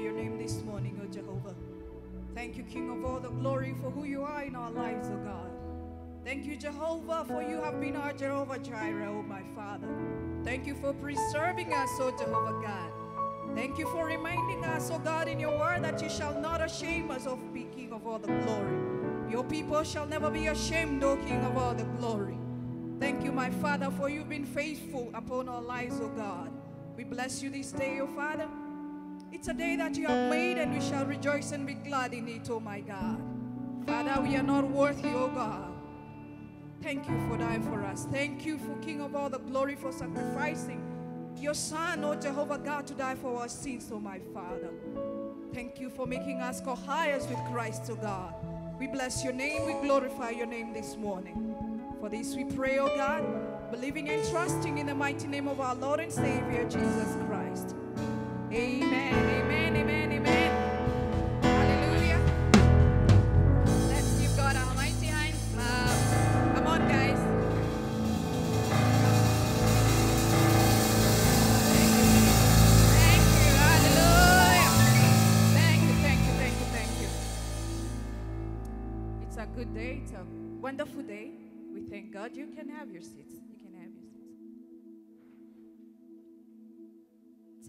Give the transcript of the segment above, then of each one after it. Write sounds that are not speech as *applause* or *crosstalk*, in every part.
your name this morning, O Jehovah. Thank you, King of all the glory, for who you are in our lives, O God. Thank you, Jehovah, for you have been our Jehovah Jireh, O my Father. Thank you for preserving us, O Jehovah God. Thank you for reminding us, O God, in your word that you shall not shame us of being King of all the glory. Your people shall never be ashamed, O King of all the glory. Thank you, my Father, for you've been faithful upon our lives, O God. We bless you this day, O Father. It's a day that you have made, and we shall rejoice and be glad in it, oh my God. Father, we are not worthy, O God. Thank you for dying for us. Thank you for King of all the glory for sacrificing your Son, O Jehovah God, to die for our sins, oh my Father. Thank you for making us co-heirs with Christ, O God. We bless your name. We glorify your name this morning. For this we pray, O God, believing and trusting in the mighty name of our Lord and Savior, Jesus Christ. Good day. It's a wonderful day. We thank God. You can have your seats.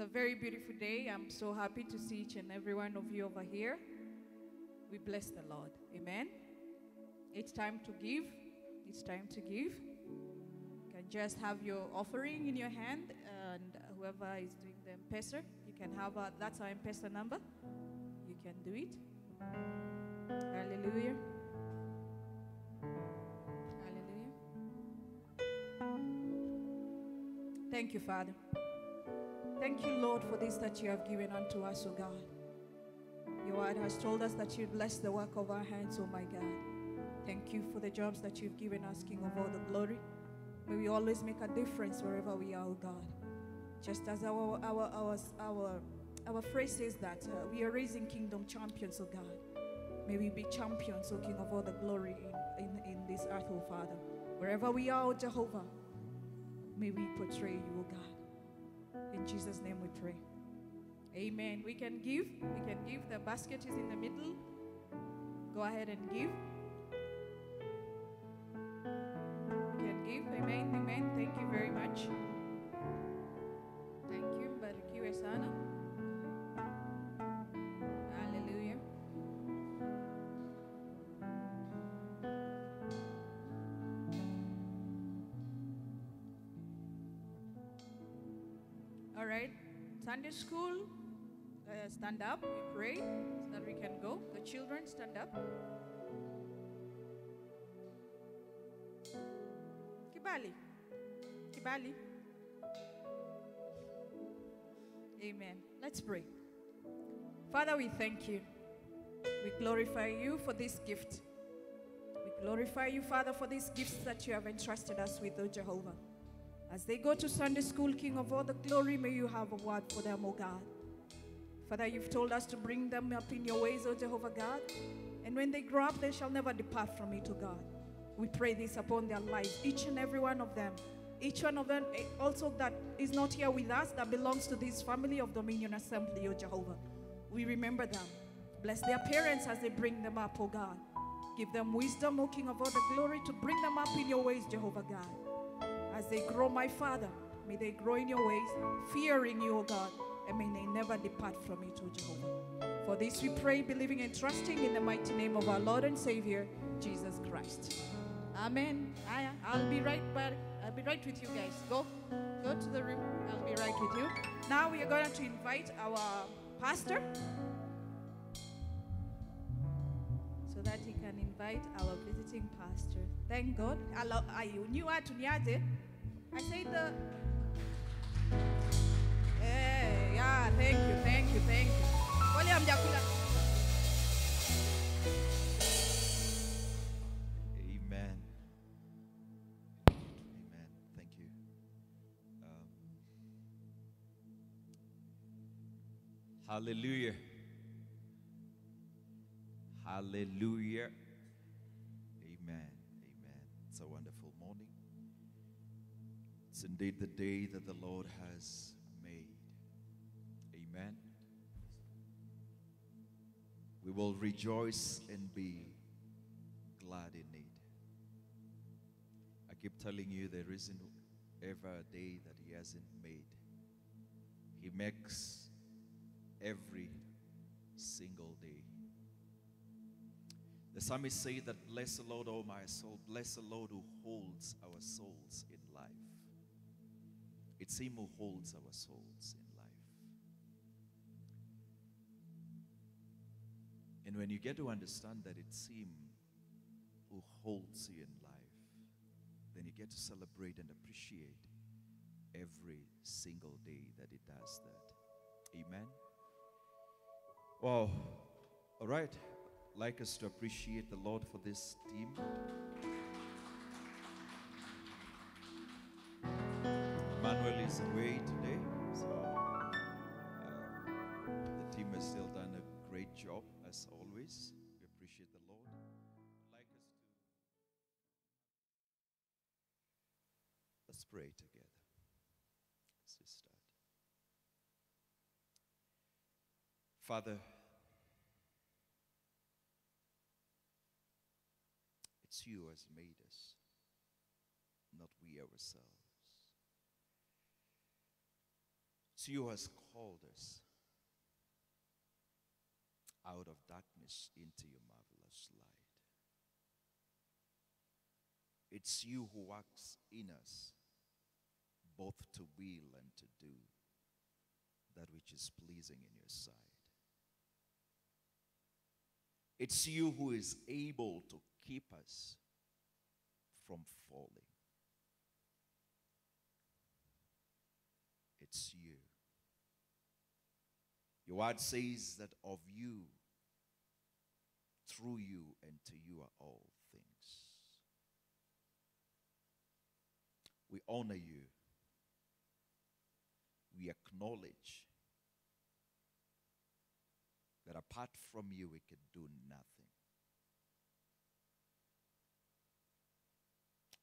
A very beautiful day. I'm so happy to see each and every one of you over here. We bless the Lord. Amen. It's time to give. It's time to give. You can just have your offering in your hand, and whoever is doing the M-Pesa, you can have a, that's our M-Pesa number. You can do it. Hallelujah. Hallelujah. Thank you, Father. Thank you, Lord, for this that you have given unto us, O God. Your word has told us that you bless the work of our hands, O my God. Thank you for the jobs that you've given us, King of all the glory. May we always make a difference wherever we are, O God. Just as our our our our our phrase says that uh, we are raising kingdom champions, O God. May we be champions, O King of all the glory in, in, in this earth, O Father. Wherever we are, O Jehovah, may we portray you, O God. In Jesus' name we pray. Amen. We can give. We can give. The basket is in the middle. Go ahead and give. You can give. Amen. Amen. Thank you very much. Thank you. Barikiwe sana. All right. Sunday school, uh, stand up. We pray so that we can go. The children, stand up. Kibali. Kibali. Amen. Let's pray. Father, we thank you. We glorify you for this gift. We glorify you, Father, for these gifts that you have entrusted us with, O Jehovah. As they go to Sunday school, King of all the glory, may you have a word for them, O God. Father, you've told us to bring them up in your ways, O Jehovah God. And when they grow up, they shall never depart from it, O God. We pray this upon their lives, each and every one of them. Each one of them eh, also that is not here with us, that belongs to this family of Dominion Assembly, O Jehovah. We remember them. Bless their parents as they bring them up, O God. Give them wisdom, O King of all the glory, to bring them up in your ways, Jehovah God. As they grow, my Father, may they grow in your ways, fearing you, O God, and may they never depart from it, O Jehovah. For this we pray, believing and trusting in the mighty name of our Lord and Savior, Jesus Christ. Amen. I, I'll be right back. I'll be right with you guys. Go, go to the room. I'll be right with you. Now we are going to invite our pastor so that he can invite our visiting pastor. Thank God. Alo- ayu- knew what ah, to. I said the. Eh, yeah, thank you, thank you, thank you. Wale hamjakula. Amen. Amen. Thank you. Um, hallelujah. Hallelujah. It's indeed the day that the Lord has made. Amen. We will rejoice and be glad in it. I keep telling you there isn't ever a day that He hasn't made. He makes every single day. The psalmist say that bless the Lord, O my soul, bless the Lord who holds our souls in. It's Him who holds our souls in life. And when you get to understand that it's Him who holds you in life, then you get to celebrate and appreciate every single day that He does that. Amen. Wow. All right. Like us to appreciate the Lord for this team. Manuel is away today, so uh, the team has still done a great job as always. We appreciate the Lord. Like us to let's pray together. Let's just start. Father, it's you who has made us, not we ourselves. It's you has called us out of darkness into your marvelous light. It's you who works in us both to will and to do that which is pleasing in your sight. It's you who is able to keep us from falling. It's you. Your word says that of you, through you, and to you are all things. We honor you. We acknowledge that apart from you, we can do nothing.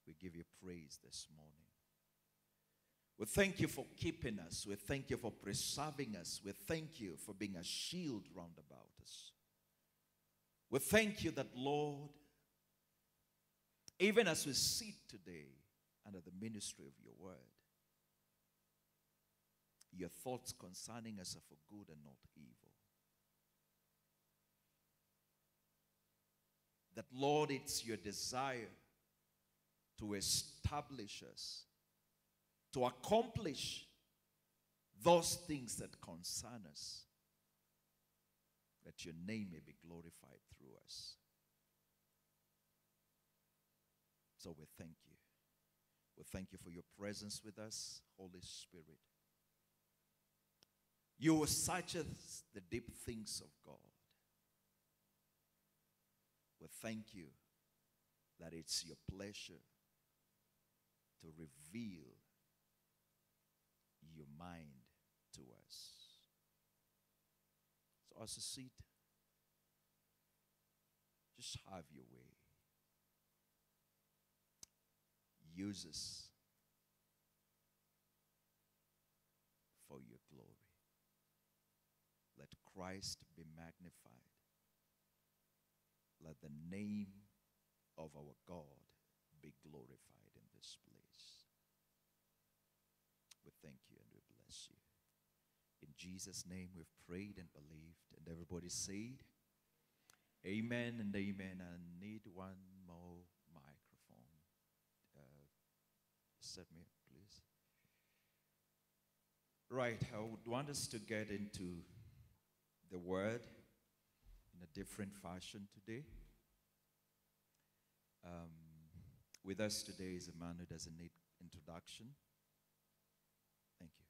We give you praise this morning. We thank you for keeping us. We thank you for preserving us. We thank you for being a shield round about us. We thank you that, Lord, even as we sit today under the ministry of your word, your thoughts concerning us are for good and not evil. That, Lord, it's your desire to establish us, to accomplish those things that concern us, that your name may be glorified through us. So we thank you. We thank you for your presence with us, Holy Spirit. You search us the deep things of God. We thank you that it's your pleasure to reveal your mind to us. So, as a seat, just have your way. Use us for your glory. Let Christ be magnified. Let the name of our God be glorified in this place. We thank you and we bless you. In Jesus' name we've prayed and believed, and everybody said, Amen and amen. I need one more microphone. Uh, set me up, please. Right, I would want us to get into the word in a different fashion today. Um, with us today is a man who doesn't need introduction. Thank you.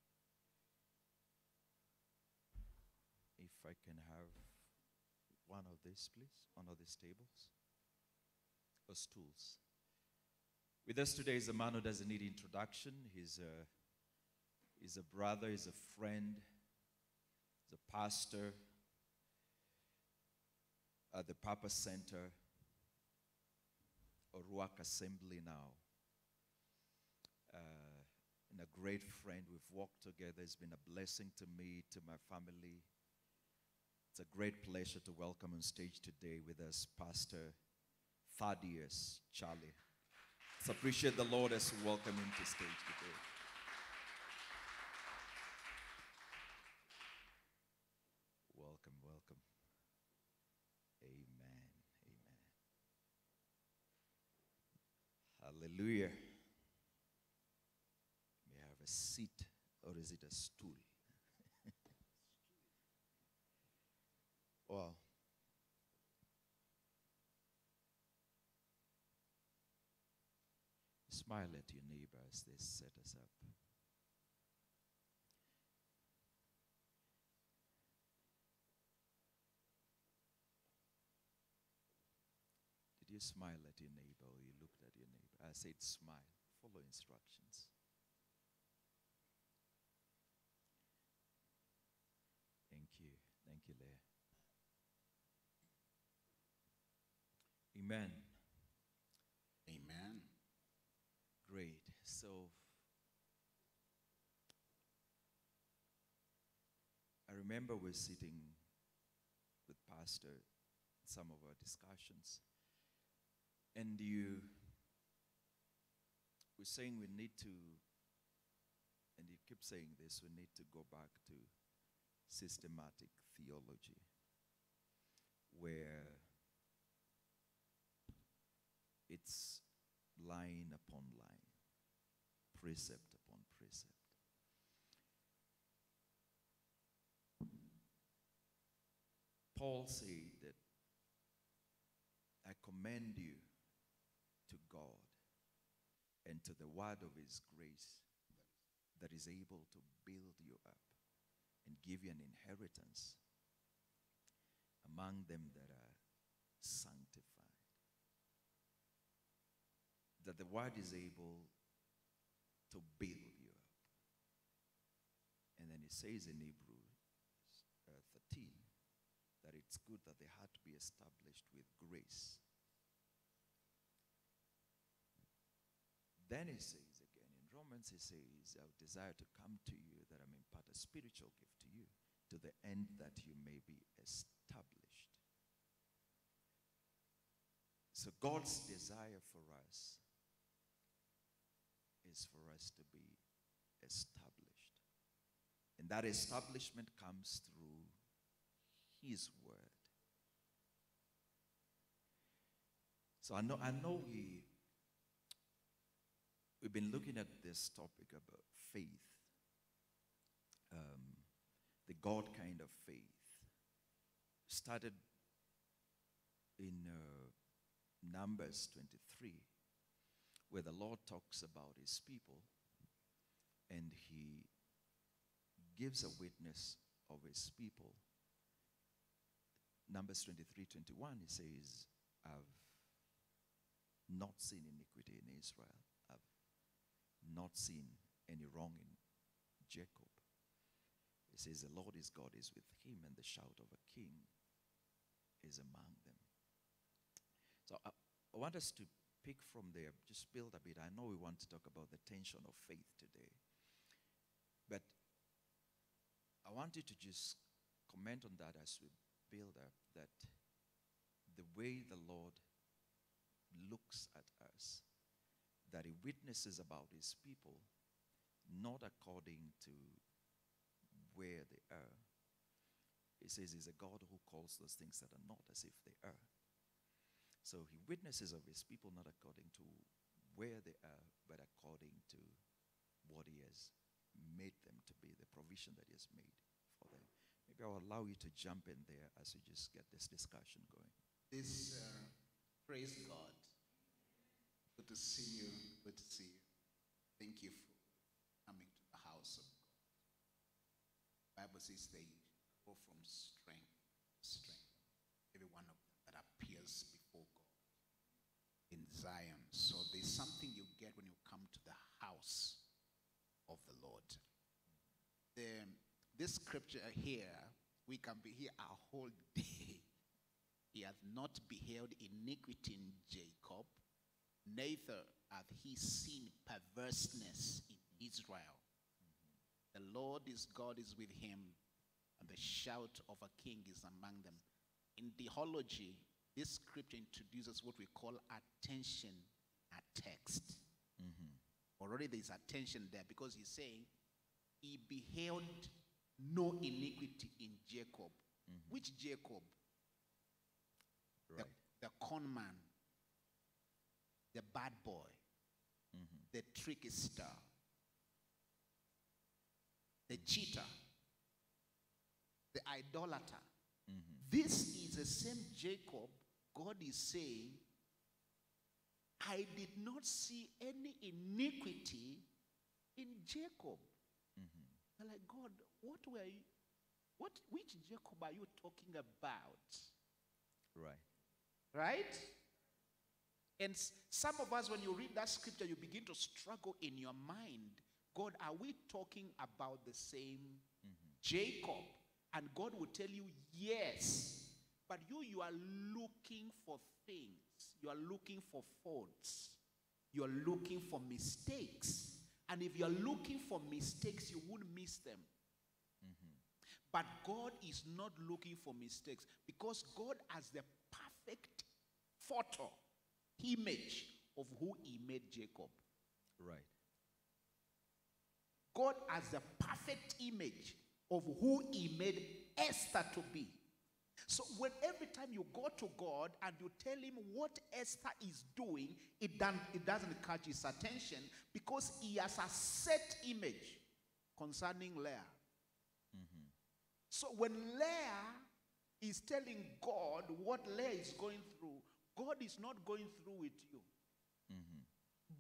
If I can have one of these, please, one of these tables or stools. With us today is a man who doesn't need introduction. He's a, he's a brother, he's a friend, he's a pastor at the Papa Center Oruak Assembly now. Uh, and a great friend. We've walked together. It's been a blessing to me, to my family. It's a great pleasure to welcome on stage today with us Pastor Thaddeus Kyale. Let's appreciate the Lord as we welcome him to stage today. Welcome, welcome. Amen. Amen. Hallelujah. May I have a seat or is it a stool? well, smile at your neighbor as they set us up. Did you smile at your neighbor or you looked at your neighbor? I said smile. Follow instructions. Thank you. Thank you, Leah. Amen. Amen. So I remember we're sitting with Pastor some of our discussions, and you were saying we need to, and you keep saying this, we need to go back to systematic theology, where it's line upon line, precept upon precept. Paul said that I commend you to God and to the word of his grace that is able to build you up and give you an inheritance among them that are sanctified that the word is able to build you up. And then it says in Hebrews uh, 13 that it's good that they had to be established with grace. Then he says again, in Romans, he says, I desire to come to you that I may impart a spiritual gift to you to the end that you may be established. So God's desire for us is for us to be established. And that establishment comes through His Word. So I know, I know we, we've been looking at this topic about faith, um, the God kind of faith. Started in uh, Numbers 23 where the Lord talks about his people and he gives a witness of his people. Numbers 23 21, he says, I've not seen iniquity in Israel, I've not seen any wrong in Jacob. He says, The Lord is God is with him, and the shout of a king is among them. So I, I want us to pick from there, just build a bit. I know we want to talk about the tension of faith today. But I want you to just comment on that as we build up that the way the Lord looks at us, that he witnesses about his people, not according to where they are. He says he's a God who calls those things that are not as if they are. So he witnesses of his people not according to where they are, but according to what he has made them to be, the provision that he has made for them. Maybe I'll allow you to jump in there as we just get this discussion going. This, uh, praise God. Good to see you. Good to see you. Thank you for coming to the house of God. Bible says they go from strength to strength. Every one of them that appears Zion. So there's something you get when you come to the house of the Lord. The, this scripture here, we can be here a whole *laughs* day. He hath not beheld iniquity in Jacob, neither hath he seen perverseness in Israel. The Lord is God is with him, and the shout of a king is among them. In theology, this scripture introduces what we call attention at text. Mm-hmm. Already there's attention there because he's saying, He beheld no iniquity in Jacob. Mm-hmm. Which Jacob? The, Right. the con man, the bad boy, mm-hmm. the trickster, the cheater, the idolater. This is the same Jacob God is saying, I did not see any iniquity in Jacob. Mm-hmm. They're like, God, what were you, what, which Jacob are you talking about? Right. Right? And some of us, when you read that scripture, you begin to struggle in your mind. God, are we talking about the same mm-hmm. Jacob? And God will tell you, yes. But you, you are looking for things. You are looking for faults. You are looking for mistakes. And if you are looking for mistakes, you won't miss them. Mm-hmm. But God is not looking for mistakes because God has the perfect photo, image of who He made Jacob. Right. God has the perfect image of who He made Esther to be. So when every time you go to God and you tell him what Esther is doing, it, don't, it doesn't catch his attention because he has a set image concerning Leah. So when Leah is telling God what Leah is going through, God is not going through with you.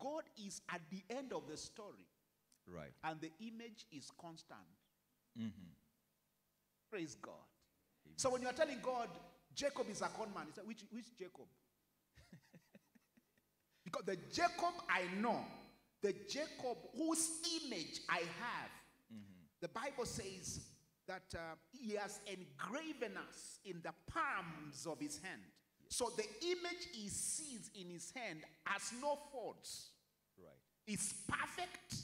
God is at the end of the story, Right. and the image is constant. Mm-hmm. Praise God. So when you are telling God, Jacob is a con man, he said, which, which Jacob? *laughs* because the Jacob I know, the Jacob whose image I have, the Bible says that uh, he has engraven us in the palms of his hand. So the image he sees in his hand has no faults Right. It's perfect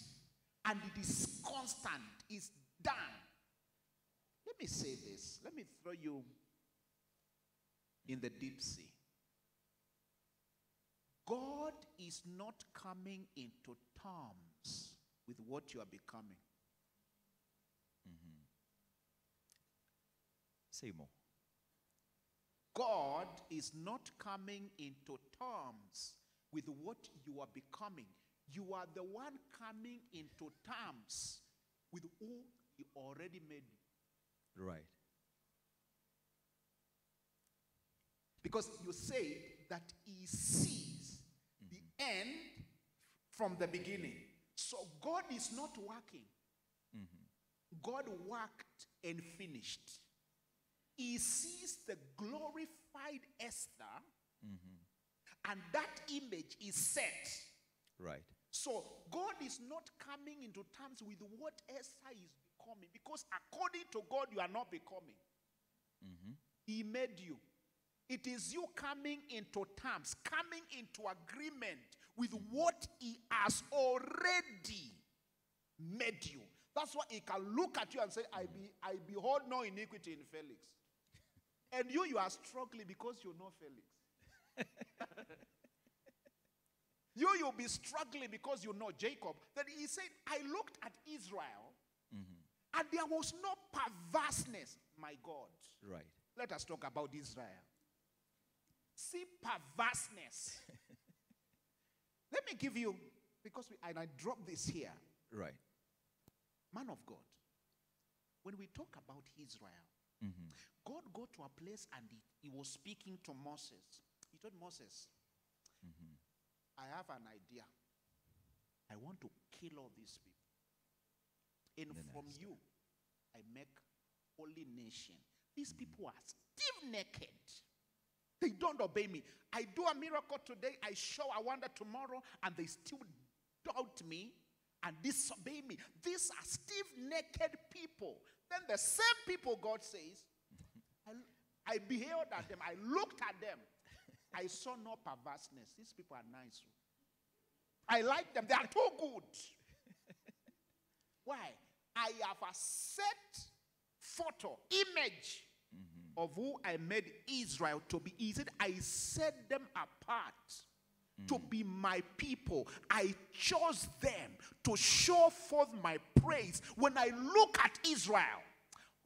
and it is constant, is done. Let me say this. Let me throw you in the deep sea. God is not coming into terms with what you are becoming. Mm-hmm. Say more. God is not coming into terms with what you are becoming. You are the one coming into terms with who He already made you. Right. Because you say that He sees the mm-hmm. end from the beginning. So God is not working. Mm-hmm. God worked and finished. He sees the glorified Esther, mm-hmm. and that image is set. Right. So God is not coming into terms with what Esther is becoming because according to God, you are not becoming. Mm-hmm. He made you. It is you coming into terms, coming into agreement with mm-hmm. what He has already made you. That's why He can look at you and say, I, be, mm-hmm. I behold no iniquity in Felix. *laughs* And you, you are struggling because you know Felix. *laughs* You, you'll be struggling because you know Jacob. Then he said, I looked at Israel and there was no perverseness. My God. Right. Let us talk about Israel. See perverseness. *laughs* Let me give you, because we, and I drop this here, Right. man of God. When we talk about Israel, mm-hmm. God go to a place and he, he was speaking to Moses. He told Moses, mm-hmm. I have an idea. I want to kill all these people. And Then from you, I make holy nation. These people are stiff necked. They don't obey me. I do a miracle today, I show a wonder tomorrow, and they still doubt me and disobey me. These are stiff necked people. Then the same people, God says, *laughs* I, I beheld at them, I looked at them, I saw no perverseness. These people are nice. I like them. They are too good. *laughs* Why? I have a set photo, image of who I made Israel to be. He said, I set them apart to be my people. I chose them to show forth my praise. When I look at Israel,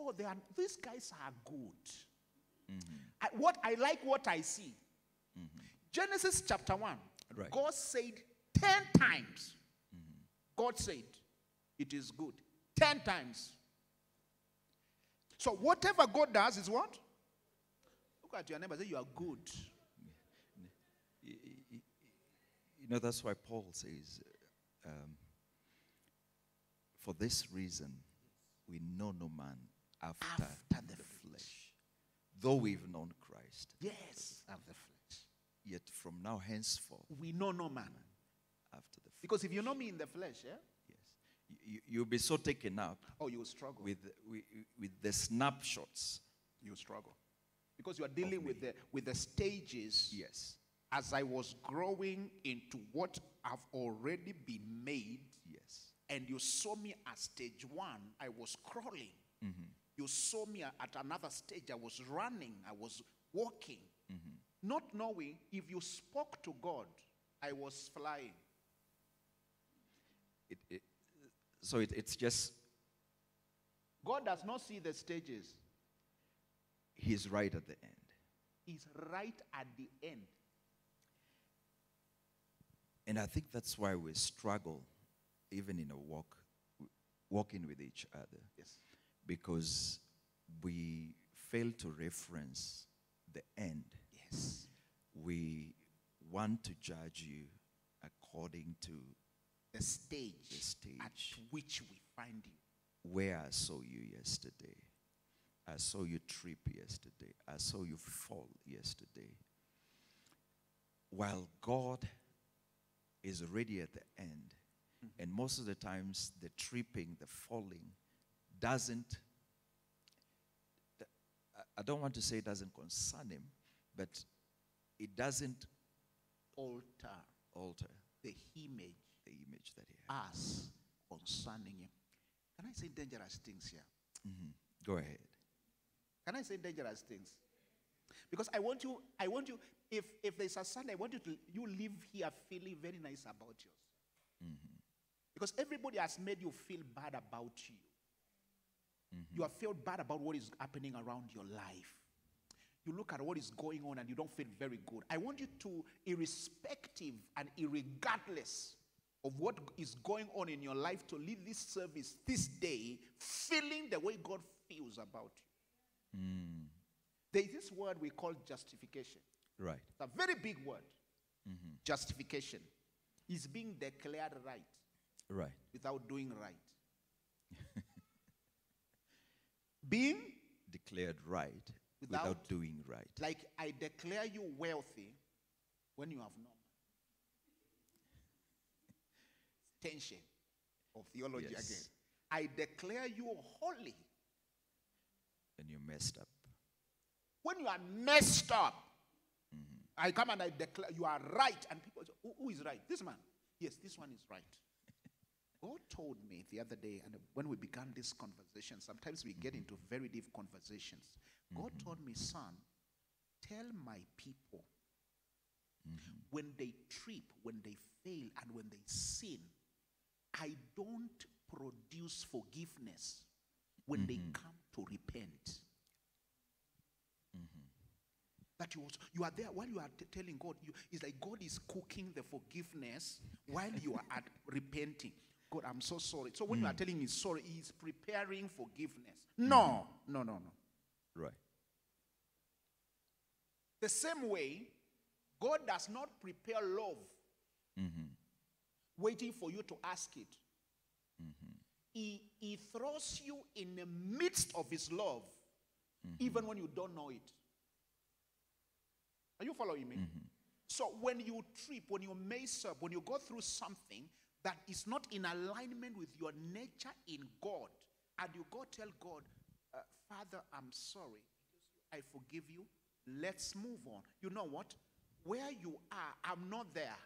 oh, they are, these guys are good. Mm-hmm. I, what I like what I see. Mm-hmm. Genesis chapter 1. Right. God said 10 times. Mm-hmm. God said, it is good. 10 times. So whatever God does is what? Look at your neighbor, say you are good. You know, that's why Paul says, um, for this reason, we know no man after, After the the flesh. Though we've known Christ, Yes, after the flesh. yet from now henceforth, We know no man. after the flesh. Because if you know me in the flesh, yeah? You, you- you'll be so taken up Oh, you will struggle. with, with, with the snapshots. you struggle. Because you are dealing with the with the stages Yes. as I was growing into what I've already been made, Yes. and you saw me at stage one, I was crawling. Mm-hmm. You saw me at another stage, I was running, I was walking, mm-hmm. not knowing if you spoke to God, I was flying. It, it, so it, it's just, God does not see the stages, he's right at the end. He's right at the end. And I think that's why we struggle, even in a walk, walking with each other, Yes. because we fail to reference the end. Yes. We want to judge you according to The stage, The at which we find you. where I saw you yesterday. I saw you trip yesterday. I saw you fall yesterday. While God is already at the end, mm-hmm. and most of the times the tripping, the falling, doesn't. I don't want to say it doesn't concern him, but it doesn't Alter alter the image the image that he has. us concerning him. Can I say dangerous things here? Mm-hmm. Go ahead. Can I say dangerous things? Because I want you, I want you, if if there's a Sunday, I want you to you live here feeling very nice about yourself. Mm-hmm. Because everybody has made you feel bad about you. Mm-hmm. You have felt bad about what is happening around your life. You look at what is going on and you don't feel very good. I want you to, irrespective and irregardless of what is going on in your life, to leave this service this day feeling the way God feels about you. Hmm. There is this word we call justification. Right. It's a very big word. Mm-hmm. Justification is being declared right Right. without doing right. *laughs* being Declared right Without- without doing right. like I declare you wealthy when you have none. Tension of theology Yes. again. I declare you holy and you messed up. when you are messed up. Mm-hmm. I come and I declare you are right, and people say, who, who is right? This man. Yes, this one is right. *laughs* God told me the other day, and when we began this conversation, sometimes we get mm-hmm. into very deep conversations. God mm-hmm. told me, son, tell my people when they trip, when they fail, and when they sin, I don't produce forgiveness when they mm-hmm. come to repent. That you, also, you are there while you are t- telling God, you, it's like God is cooking the forgiveness while you are at *laughs* repenting. God, I'm so sorry. So when you are mm. telling me sorry, He's preparing forgiveness. Mm-hmm. No, no, no, no. Right. The same way, God does not prepare love mm-hmm. Waiting for you to ask it. He, he throws you in the midst of His love, even when you don't know it. Are you following me? So when you trip, when you mess up, when you go through something that is not in alignment with your nature in God, and you go tell God, uh, Father, I'm sorry. I forgive you. Let's move on. You know what? Where you are, I'm not there.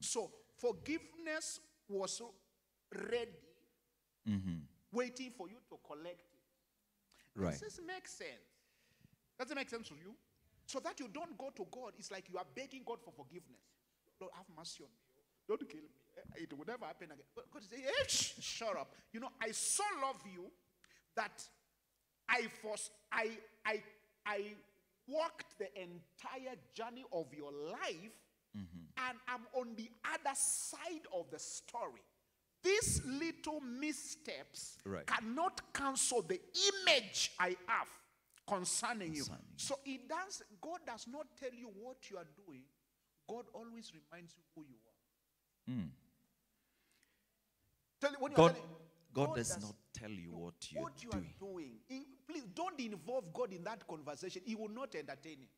So forgiveness was ready, waiting for you to collect it. Right. Does this make sense? Does it make sense to you? So that you don't go to God, it's like you are begging God for forgiveness. Lord, have mercy on me. Don't kill me. Eh, It would never happen again. But God say, hey, shh, shut up. You know, I so love you that I first, I, I, I walked the entire journey of your life and I'm on the other side of the story. These little missteps Right. cannot cancel the image I have concerning you. Concerning you. So it does God does not tell you what you are doing. God always reminds you who you are. Mm. Tell you when you are God, telling- God does not tell you what what you doing. are doing. In- please don't involve God in that conversation. He will not entertain it.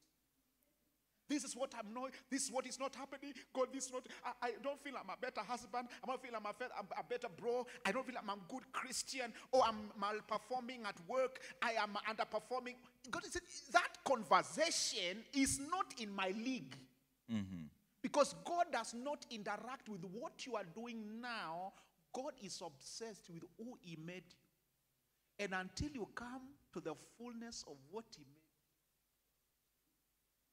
This is what I'm not. This is what is not happening. God, this is not. I, I don't feel I'm a better husband. I don't feel I'm a, fe- I'm a better bro. I don't feel I'm a good Christian. Or I'm malperforming at work. I am underperforming. God is that conversation is not in my league. Mm-hmm. Because God does not interact with what you are doing now. God is obsessed with who He made you. And until you come to the fullness of what He made,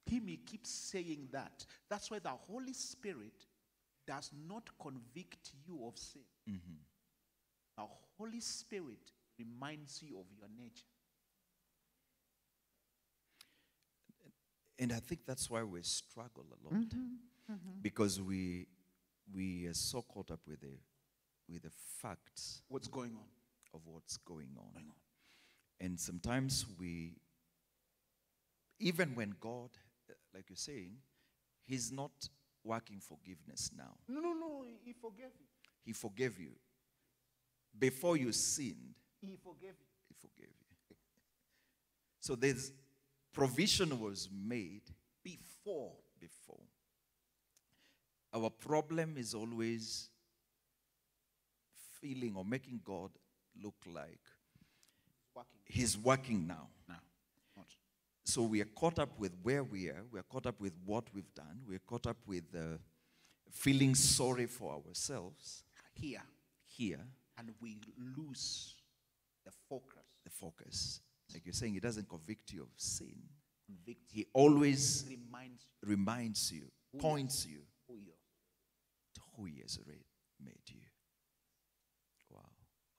He may keep saying that. That's why the Holy Spirit does not convict you of sin. Mm-hmm. The Holy Spirit reminds you of your nature. And I think that's why we struggle a lot. Mm-hmm. Mm-hmm. Because we we are so caught up with the with the facts What's going on? of what's going on. And sometimes we even when God, like you're saying, He's not working forgiveness now. No, no, no. He forgave you. He forgave you. Before you sinned, He forgave you. He forgave you. So this provision was made Before. before. Our problem is always feeling or making God look like Working He's working now. now. So we are caught up with where we are. We are caught up with what we've done. We are caught up with uh, feeling sorry for ourselves Here. here. And we lose the focus. The focus, like you're saying, He doesn't convict you of sin. Convict He always reminds reminds you, points you you who you to who He has already made you. Wow,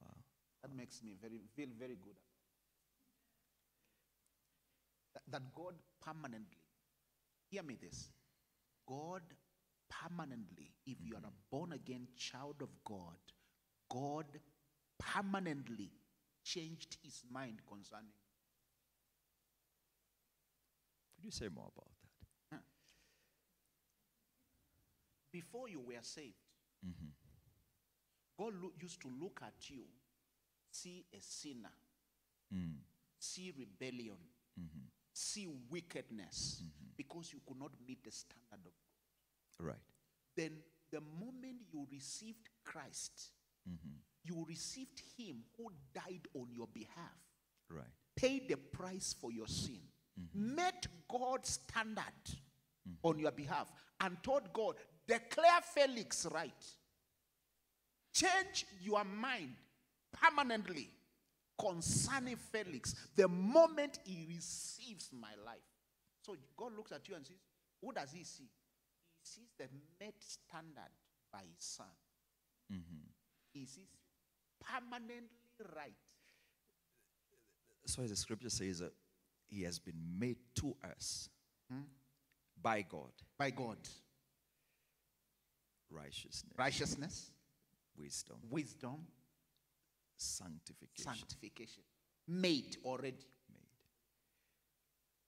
wow. That makes me very feel very good. That, God permanently, hear me this. God permanently, if you are a mm-hmm. born again child of God, God permanently changed his mind concerning you. Could you say more about that? Before you were saved, mm-hmm. God loo- used to look at you, see a sinner, mm. see rebellion, mm-hmm. See wickedness, mm-hmm. because you could not meet the standard of God. Right. Then, the moment you received Christ, mm-hmm. you received Him who died on your behalf, Right. paid the price for your sin, mm-hmm. met God's standard on your behalf, and told God, declare Felix right. Change your mind permanently concerning Felix the moment he receives my life. So God looks at you and says, Who does he see? He sees the met standard by his son. Mm-hmm. He sees permanently right. So the scripture says that He has been made to us hmm? by God by God. righteousness, Righteousness, wisdom, wisdom, sanctification sanctification. Made already. made.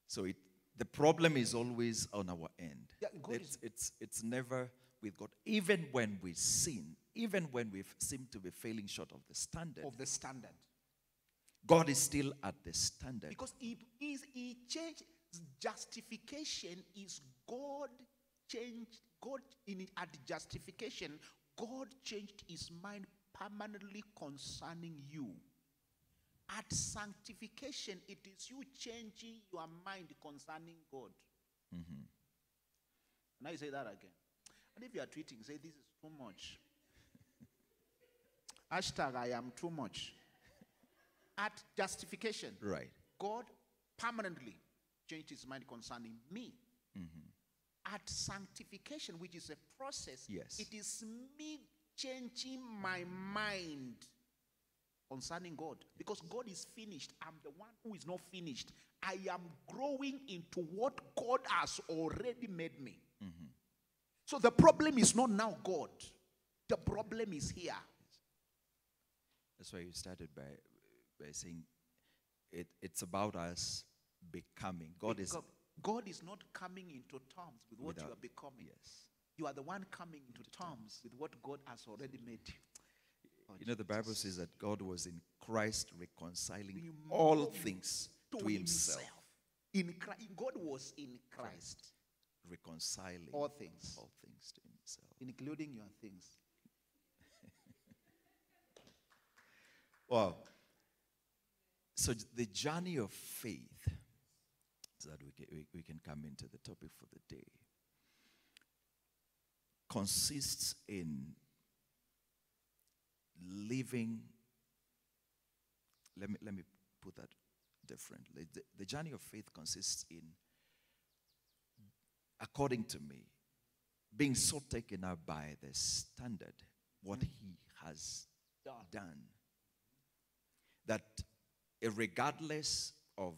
So it, the problem is always on our end. Yeah, it's, it's, it's never with God. Even when we sin, even when we seem to be failing short of the standard, Of the standard. God is still at the standard. Because he, he, he changed justification is God changed God in it at justification, God changed his mind permanently concerning you. At sanctification, it is you changing your mind concerning God. Now you say that again. And if you are tweeting, say this is too much. *laughs* Hashtag I am too much. At justification, Right. God permanently changed his mind concerning me. Mm-hmm. At sanctification, which is a process, Yes. it is me changing my mind concerning God. Because God is finished. I'm the one who is not finished. I am growing into what God has already made me. Mm-hmm. So the problem is not now God, the problem is here. That's why you started by, by saying it, it's about us becoming. God is. God is not coming into terms with what you without- are becoming. Yes. You are the one coming into terms with what God has already made you. Oh, You know, the Bible says that God was in Christ reconciling all things to himself. In Christ, God was in Christ, Reconciling all things, all things to himself. including your things. *laughs* Well, so the journey of faith, so that we can, we, we can come into the topic for the day, consists in living. Let me, let me put that differently. The, the journey of faith consists in, according to me, being so taken up by the standard, what he has Done. that regardless of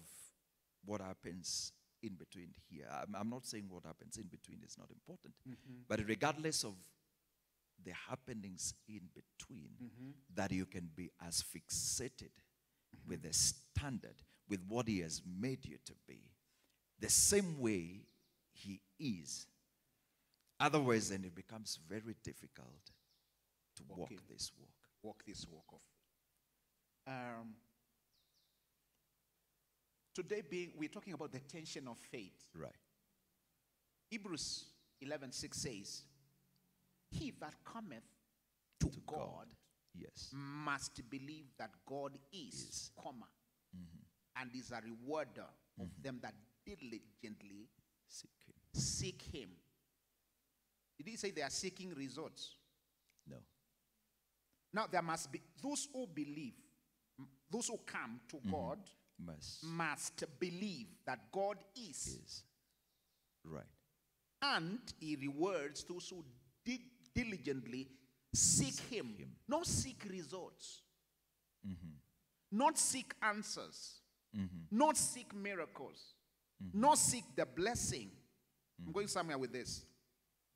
what happens in between here, I'm, I'm not saying what happens in between is not important, mm-hmm. but regardless of the happenings in between, mm-hmm. that you can be as fixated mm-hmm. with the standard, with what He has made you to be, the same way He is. Otherwise, then it becomes very difficult to walk Walking. this walk. Walk this walk of. Um, today, being we're talking about the tension of faith. Right. Hebrews 11:6 says, "He that cometh to, To God, God. Yes. must believe that God is, Is. comma, mm-hmm. and is a rewarder of mm-hmm. them that diligently Seek Him. seek Him." Did he say they are seeking results? No. Now there must be those who believe, those who come to mm-hmm. God Must must believe that God is, is. Right. and He rewards those who di- diligently seek him. Him. not seek results, mm-hmm. not seek answers, mm-hmm. not seek miracles, mm-hmm. not seek the blessing. I'm going somewhere with this.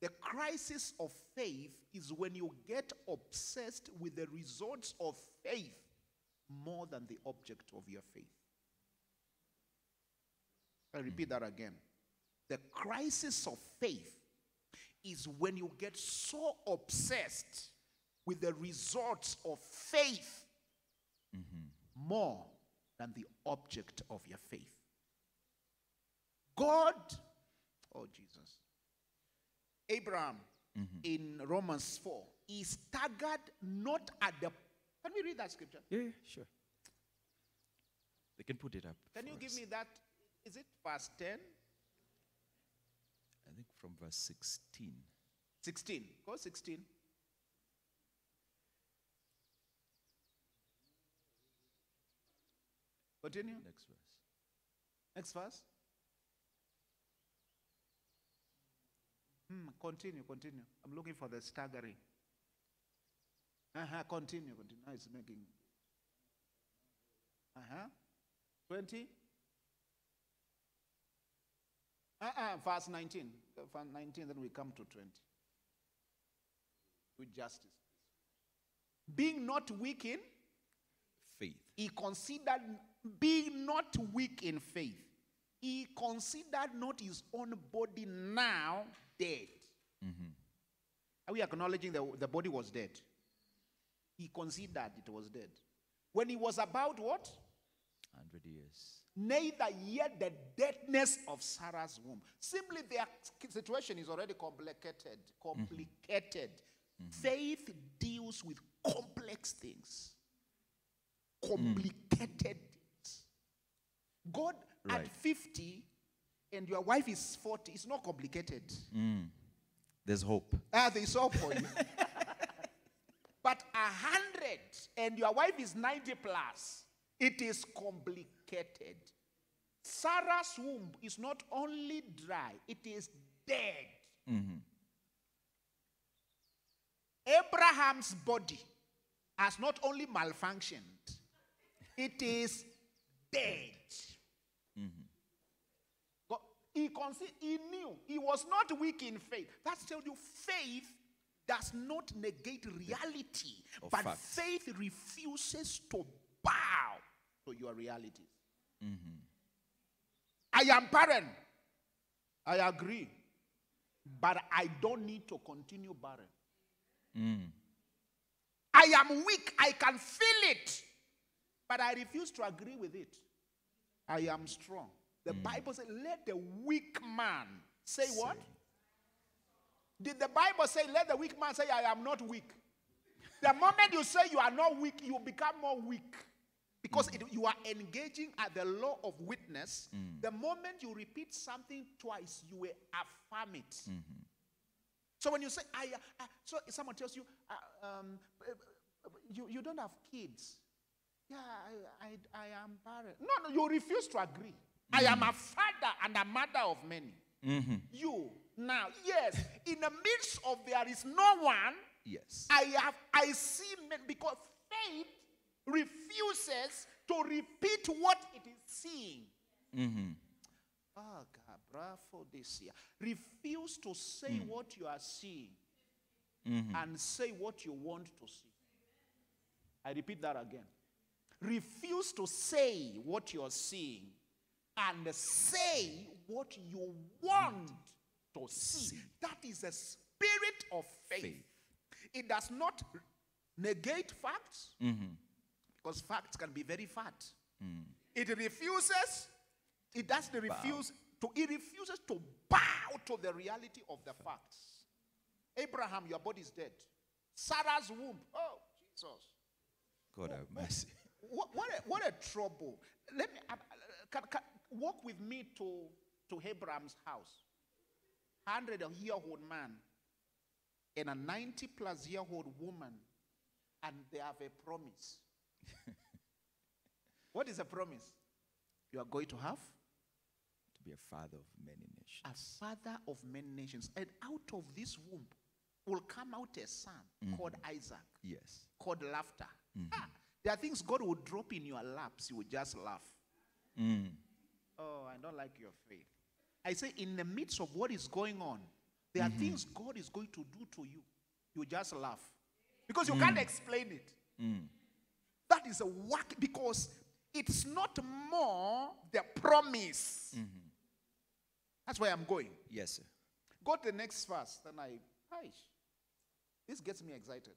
The crisis of faith is when you get obsessed with the results of faith more than the object of your faith. I repeat mm. that again. The crisis of faith is when you get so obsessed with the results of faith mm-hmm. more than the object of your faith. God, oh Jesus, Abraham mm-hmm. in Romans 4 is staggered not at the. Can we read that scripture? Yeah, yeah, sure. They can put it up. Can you give me that? Is it verse 10? I think from verse 16. 16. Go 16. Continue. Next verse. Next verse. Hmm, continue, continue. I'm looking for the staggering. Uh-huh, continue, continue. Now it's making. Uh-huh. 20. Uh-uh, verse 19. Uh, Verse 19, then we come to 20. With justice. Being not weak in Faith. he considered being not weak in faith. He considered not his own body now dead. Mm-hmm. Are we acknowledging that the body was dead? He considered it was dead. When he was about what? 100 years. Neither yet the deadness of Sarah's womb. Simply their situation is already complicated. Complicated. Mm-hmm. Mm-hmm. Faith deals with complex things. Complicated mm. things. God at 50 and your wife is 40, it's not complicated. Mm. There's hope. Ah, there's hope for you. *laughs* but a hundred and your wife is 90 plus, it is complicated. Sarah's womb is not only dry, it is dead. Mm-hmm. Abraham's body has not only malfunctioned, it is dead. Mm-hmm. God- He, he knew he was not weak in faith. That's tell you faith does not negate reality, but faith refuses to bow to your realities. Mm-hmm. I am barren. I agree. But I don't need to continue barren. Mm. I am weak. I can feel it. But I refuse to agree with it. I am strong. The mm. Bible says, let the weak man say what? Did the Bible say, let the weak man say, I am not weak? The moment you say you are not weak, you become more weak. Because it, you are engaging at the law of witness. The moment you repeat something twice, you will affirm it. So when you say, I, uh, so if someone tells you, uh, um, uh, uh, you, you don't have kids. Yeah, I, I, I am barren. No, no, you refuse to agree. I am a father and a mother of many. You, now, yes, in the midst of there is no one, Yes. I have, I see men, because faith refuses to repeat what it is seeing. Gabra, for this year. Refuse to say mm. what you are seeing mm-hmm. and say what you want to see. I repeat that again. Refuse to say what you're seeing and say what you want mm. to see. That is a spirit of faith. Faith. It does not negate facts mm-hmm. Because facts can be very fat. It refuses, it does not refuse to, it refuses to bow to the reality of the facts. Abraham, your body is dead. Sarah's womb, oh, Jesus. God have mercy. What, what, a, what a trouble. Let me, uh, uh, can, can, walk with me to, to Abraham's house. 100 year old man and a 90 plus year old woman, and they have a promise. *laughs* what is a promise? You are going to have To be a father of many nations. a father of many nations, and out of this womb will come out a son mm-hmm. called Isaac, Yes. called laughter. Mm-hmm. Ah, there are things God will drop in your laps, you will just laugh. Mm. Oh, I don't like your faith. I say, in the midst of what is going on, there are mm-hmm. things God is going to do to you. You just laugh because you mm. can't explain it. Mm. That is a work because it's not more the promise. Mm-hmm. That's where I'm going. Yes, sir. Go to the next verse. Then I, Aish, this gets me excited.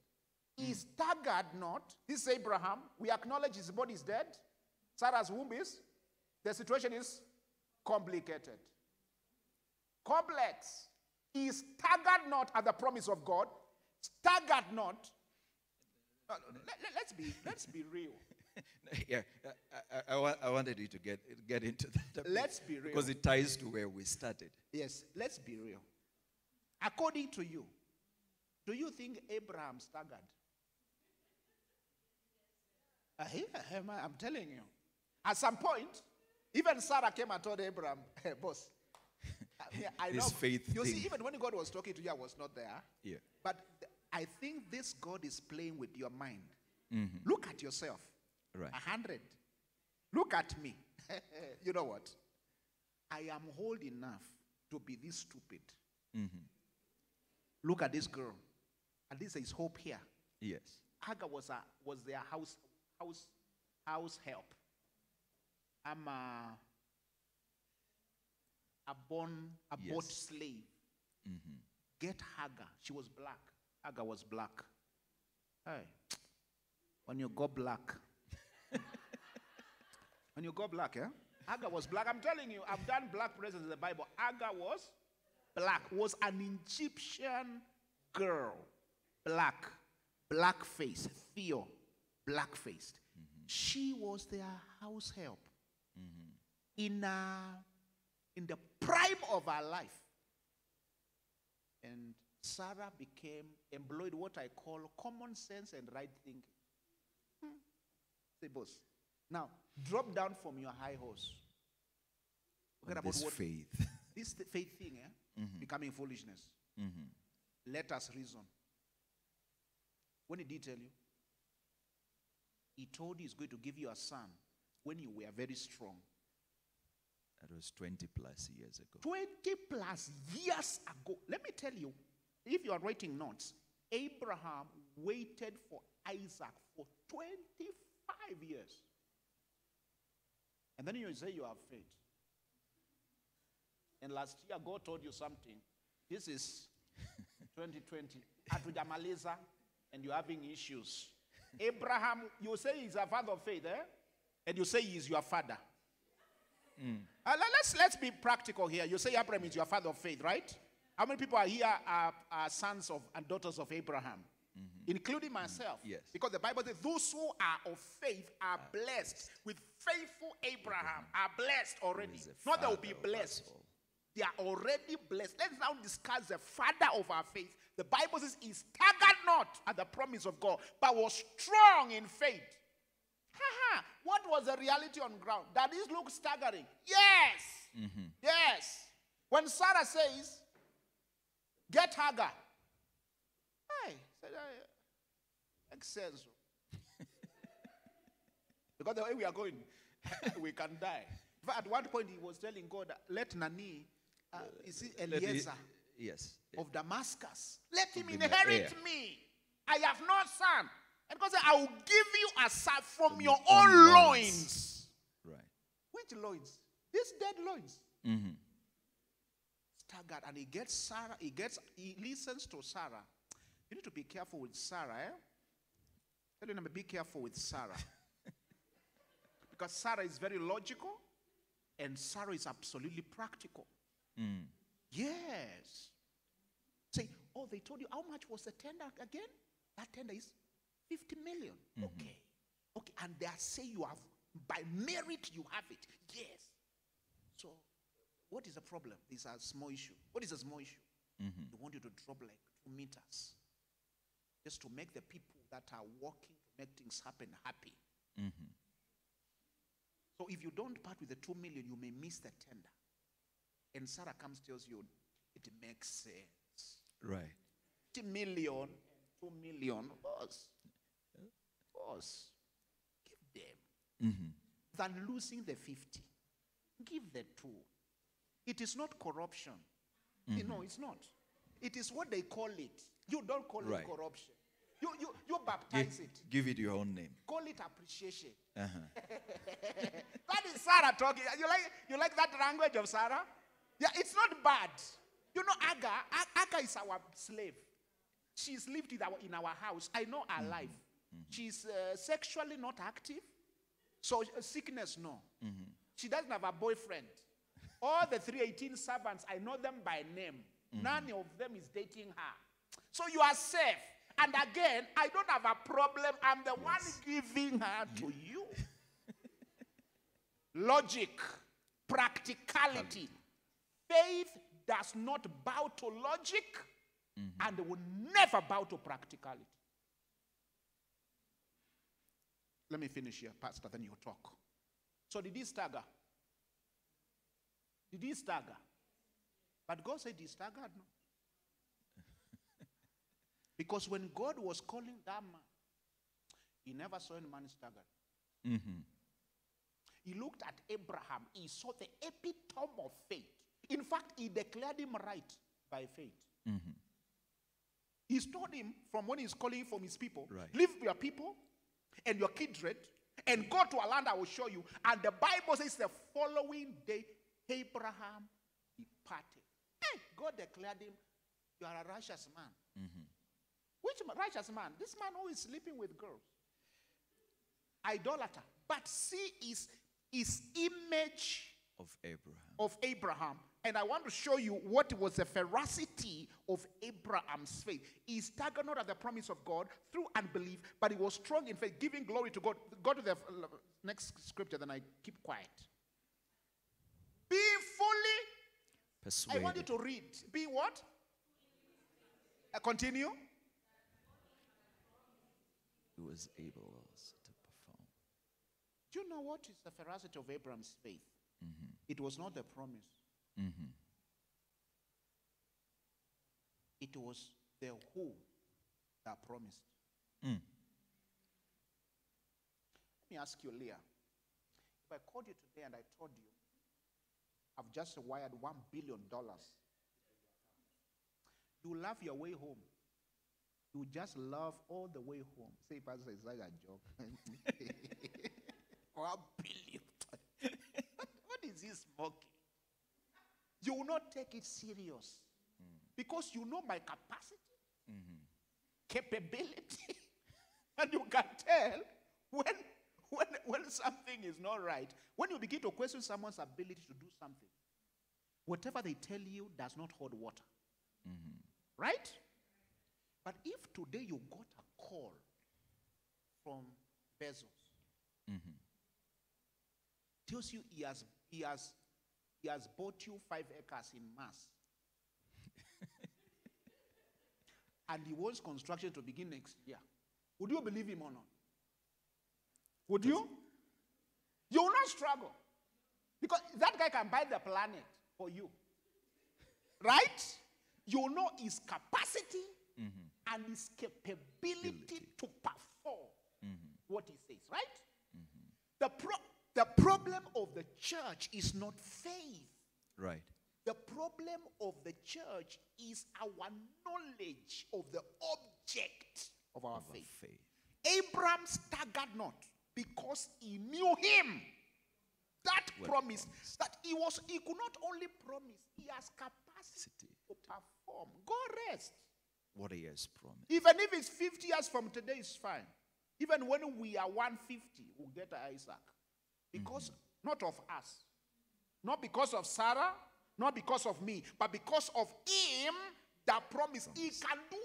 Mm. He staggered not. This is Abraham. We acknowledge his body is dead. Sarah's womb is. The situation is complicated. Complex. He staggered not at the promise of God. Staggered not. Let, us be let's be real. *laughs* yeah, I, I, I, wanted you to get get into that. Let's be real. because it ties to where we started. Yes, let's be real. According to you, do you think Abraham staggered? Uh, yeah, I'm telling you. At some point, even Sarah came and told Abraham, *laughs* hey, boss. *laughs* I, mean, I This know. faith you see, even when God was talking to you, I was not there. Yeah. But I think this God is playing with your mind. Mm-hmm. Look at yourself. Right. A hundred. Look at me. *laughs* you know what? I am old enough to be this stupid. Mm-hmm. Look at this girl. At least there is hope here. Yes. Hagar was a, was their house house house help. I'm a, a born a bought Yes. slave. Get Hagar. She was black. Hagar was black. Hey, when you go black, *laughs* when you go black, eh? Hagar was black. I'm telling you, I've done black presence in the Bible. Hagar was black. Was an Egyptian girl, black, black face, Theo, black faced. She was their house help in uh, in the prime of her life. And Sarah became employed what I call common sense and right thinking. Hmm. Say, boss. Now, drop down from your high horse. Forget about this what faith. *laughs* this th- faith thing, eh? Becoming foolishness. Mhm. Let us reason. When did he tell you? He told you he's going to give you a son when you were very strong. That was 20 plus years ago. 20 plus years ago. Let me tell you, if you are writing notes, Abraham waited for Isaac for 25 years. And then you say you have faith. And last year, God told you something. This is *laughs* 2020. Atujamaliza, and you're having issues. Abraham, you say he's a father of faith, eh? And you say he's your father. Uh, let's, let's be practical here. You say Abraham is your father of faith, right? How many people are here are, are sons of and daughters of Abraham? Mm-hmm. Including mm-hmm. myself. Yes. Because the Bible says those who are of faith are ah. blessed. With faithful Abraham are blessed already. Not they will be father of us blessed. They are already blessed. Let's now discuss the father of our faith. The Bible says he staggered not at the promise of God, but was strong in faith. Haha. What was the reality on ground? That this look staggering. Yes. Mm-hmm. Yes. When Sarah says, get Hagar. Hey, said, "Uh, sense. *laughs* because the way we are going, *laughs* we can die. Fact, at one point, he was telling God, let Nani, uh, see, Let me- Eliezer yes. of Damascus. Let him inherit me. I have no son. And God said, I will give you a son from, From your own own loins. loins. Right. Which loins? These dead loins. Staggered. And he gets Sarah, he gets, he listens to Sarah. You need to be careful with Sarah, eh? Tell your neighbor, be careful with Sarah. *laughs* because Sarah is very logical and Sarah is absolutely practical. Mm. Yes. Say, oh, they told you how much was the tender again? That tender is 50 million. Okay. Okay. And they are saying you have, by merit, you have it. Yes. What is the problem? This is a small issue. What is a small issue? Mm-hmm. They want you to drop like two meters just to make the people that are working to make things happen happy. Mm-hmm. So, if you don't part with the two million, you may miss the tender. And Sarah comes tells you, it makes sense. Right. 50 million 2 million, boss. Boss. Give them. Mm-hmm. Than losing the 50. Give the two. It is not corruption. You know, it's not. It is what they call it. You don't call Right. it corruption. You, you, you baptize it. give it your own name. Call it appreciation. Uh-huh. *laughs* That is Sarah talking. You like, you like that language of Sarah? Yeah, it's not bad. You know, Hagar, Hagar is our slave. She's lived in our, in our house. I know her life. She's uh, sexually not active. So, uh, sickness, no. She doesn't have a boyfriend. All the 318 servants, I know them by name. Mm-hmm. None of them is dating her. So you are safe. And again, I don't have a problem. I'm the one giving her mm-hmm. to you. Logic, practicality. Faith does not bow to logic mm-hmm. and will never bow to practicality. Let me finish here, Pastor, then you talk. So did he stagger? Did he stagger? But God said he staggered, no. *laughs* because when God was calling that man, he never saw any man stagger. Mm-hmm. He looked at Abraham. He saw the epitome of faith. In fact, he declared him right by faith. He's told him from when he's calling from his people, Right. leave your people and your kindred and go to a land I will show you. And the Bible says the following day, Abraham departed. Hey, God declared him, You are a righteous man. Which righteous man? This man who is sleeping with girls. Idolater. But see his, his image Of Abraham. of Abraham. And I want to show you what was the ferocity of Abraham's faith. He staggered not at the promise of God through unbelief, but he was strong in faith, giving glory to God. Go to the uh, next scripture, then I keep quiet. Being fully, I want you to read. Being what? Uh, continue. He was able also to perform. Do you know what is the ferocity of Abraham's faith? It was not the promise. Mm-hmm. It was the who that promised. Mm. Let me ask you, Leah. If I called you today and I told you, I've just wired one billion dollars, you laugh your way home. You just laugh all the way home. Say, Pastor, it's like a joke. *laughs* one billion. what is this mocking? You will not take it serious mm. because you know my capacity, mm-hmm. capability, *laughs* and you can tell when, when, when something is not right. When you begin to question someone's ability to do something, whatever they tell you does not hold water. Mm-hmm. Right? But if today you got a call from Bezos, mm-hmm. tells you he has, he has, he has bought you five acres in Mars. *laughs* and he wants construction to begin next year. Would you believe him or not? Would you? You will not struggle. Because that guy can buy the planet for you. Right? You know his capacity mm-hmm. and his capability Ability. to perform mm-hmm. what he says, right? Mm-hmm. The, pro- the problem of the church is not faith. Right. The problem of the church is our knowledge of the object of our Of our faith. faith. Abraham staggered not because he knew him. That Well promise that he was he could not only promise, he has capacity to perform. Go rest. What he has promised. Even if it's 50 years from today, it's fine. Even when we are 150, we'll get Isaac. Because mm-hmm. not of us, not because of Sarah, not because of me, but because of him that promised he can do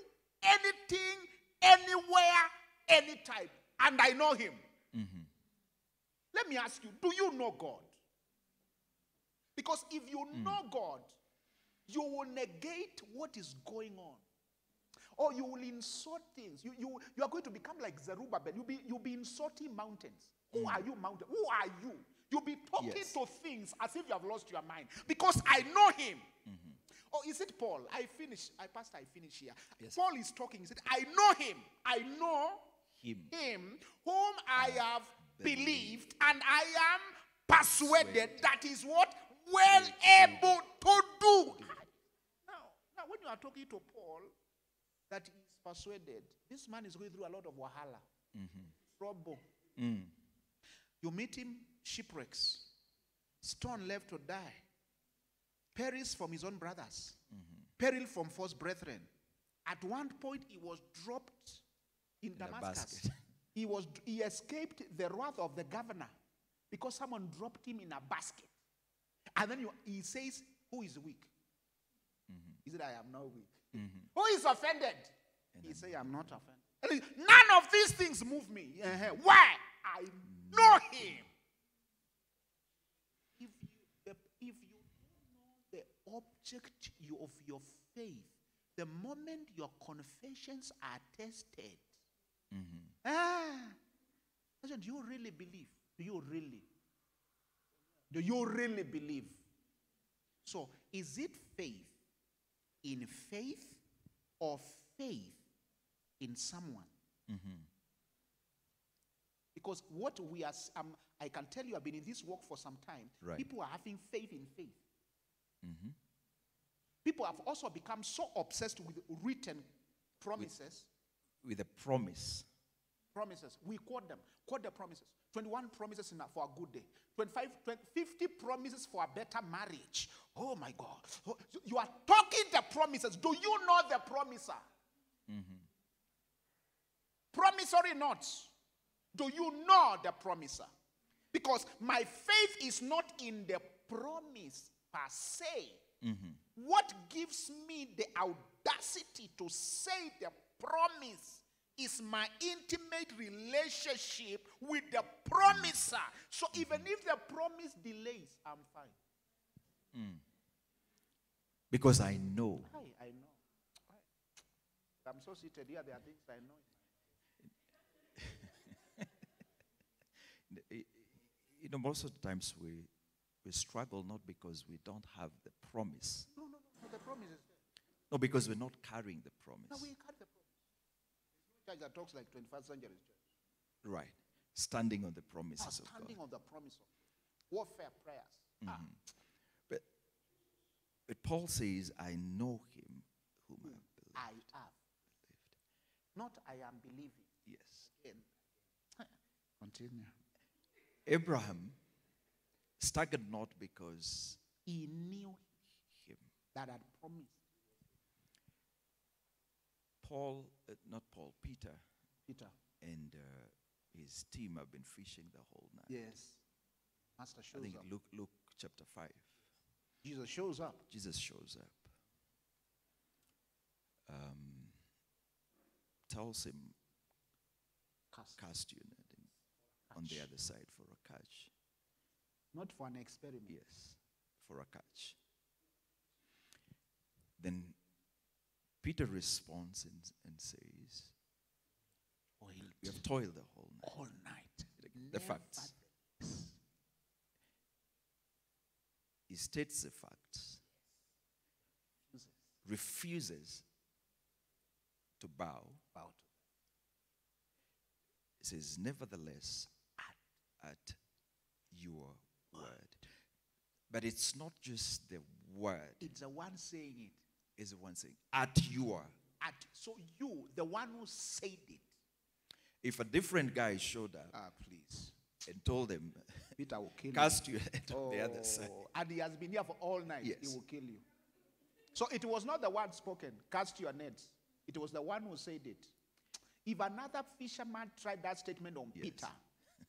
anything, anywhere, anytime. And I know him. Mm-hmm. Let me ask you do you know God? Because if you mm. know God, you will negate what is going on. Or you will insult things. You, you, you are going to become like Zerubbabel. You'll be, you'll be insulting mountains. Who mm. are you, mountain? Who are you? You'll be talking Yes. to things as if you have lost your mind. Because I know him. Or is it Paul? I finish. I passed. I finish here. Yes. Paul is talking. He said, I know him. I know Him. him whom I have believed. believed, and I am persuaded that is what well able to do. Now, now, when you are talking to Paul, that is persuaded, this man is going through a lot of wahala, trouble. Mm. You meet him, shipwrecks, stone left to die, perils from his own brothers, peril from false brethren. At one point, he was dropped in, In Damascus. *laughs* He was he escaped the wrath of the governor because someone dropped him in a basket. And then you, he says, "Who is weak?" Mm-hmm. He said, "I am not weak." Mm-hmm. Who is offended? he said, "I'm not offended." And he- None of these things move me. Uh-huh. Why? I know mm. him. If you, the, if you know the object of your faith, the moment your confessions are tested, ah, listen, do you really believe? Do you really? Do you really believe? So, is it faith in faith or faith in someone? Because what we are, um, I can tell you, I've been in this work for some time. Right. People are having faith in faith. People have also become so obsessed with written promises. With a promise. Promises. We quote them. Quote the promises. 21 promises in a, for a good day. 25, 20, 50 promises for a better marriage. Oh my God. Oh, you- are talking the promises. Do you know the promiser? Mm-hmm. Promissory notes. Do you know the promiser? Because my faith is not in the promise per se. Mm-hmm. What gives me the audacity to say the promise is my intimate relationship with the promiser. So even if the promise delays, I'm fine. Hmm. Because I know. I, I know. I'm so seated here, there are things I know. *laughs* You know, most of the times we, we struggle not because we don't have the promise, No, no, no, no. The promise is there. no, because we're not carrying the promise. No, we carry the promise. Church that talks like 21st century church. Right. Standing on the Now, promises of God. standing on the promise of warfare prayers. Ah, But, but Paul says, I know him whom I believe. I have. Not I am believing. Yes. Again. Continue. Abraham staggered not because He knew him. that had promised Paul, uh, not Paul, Peter Peter. and uh, his team have been fishing the whole night. Yes. Master shows I think up. Luke, Luke chapter 5. Jesus shows up. Jesus shows up. Um, tells him, Cast. cast your net on the other side for a catch. Not for an experiment. Yes, for a catch. Then Peter responds and, and says, Toiled We have toiled the whole night. all night. The facts. He states the facts, refuses to bow. About He says, Nevertheless, at, at your word. But it's not just the word, it's the one saying it. It's the one saying, At your. At so you, the one who said it. If a different guy showed up Ah, please. and told them, Peter will kill Cast your head on the other Oh, side. And he has been here for all night. He will kill you. So it was not the word spoken, cast your nets. It was the one who said it. If another fisherman tried that statement on Yes. Peter,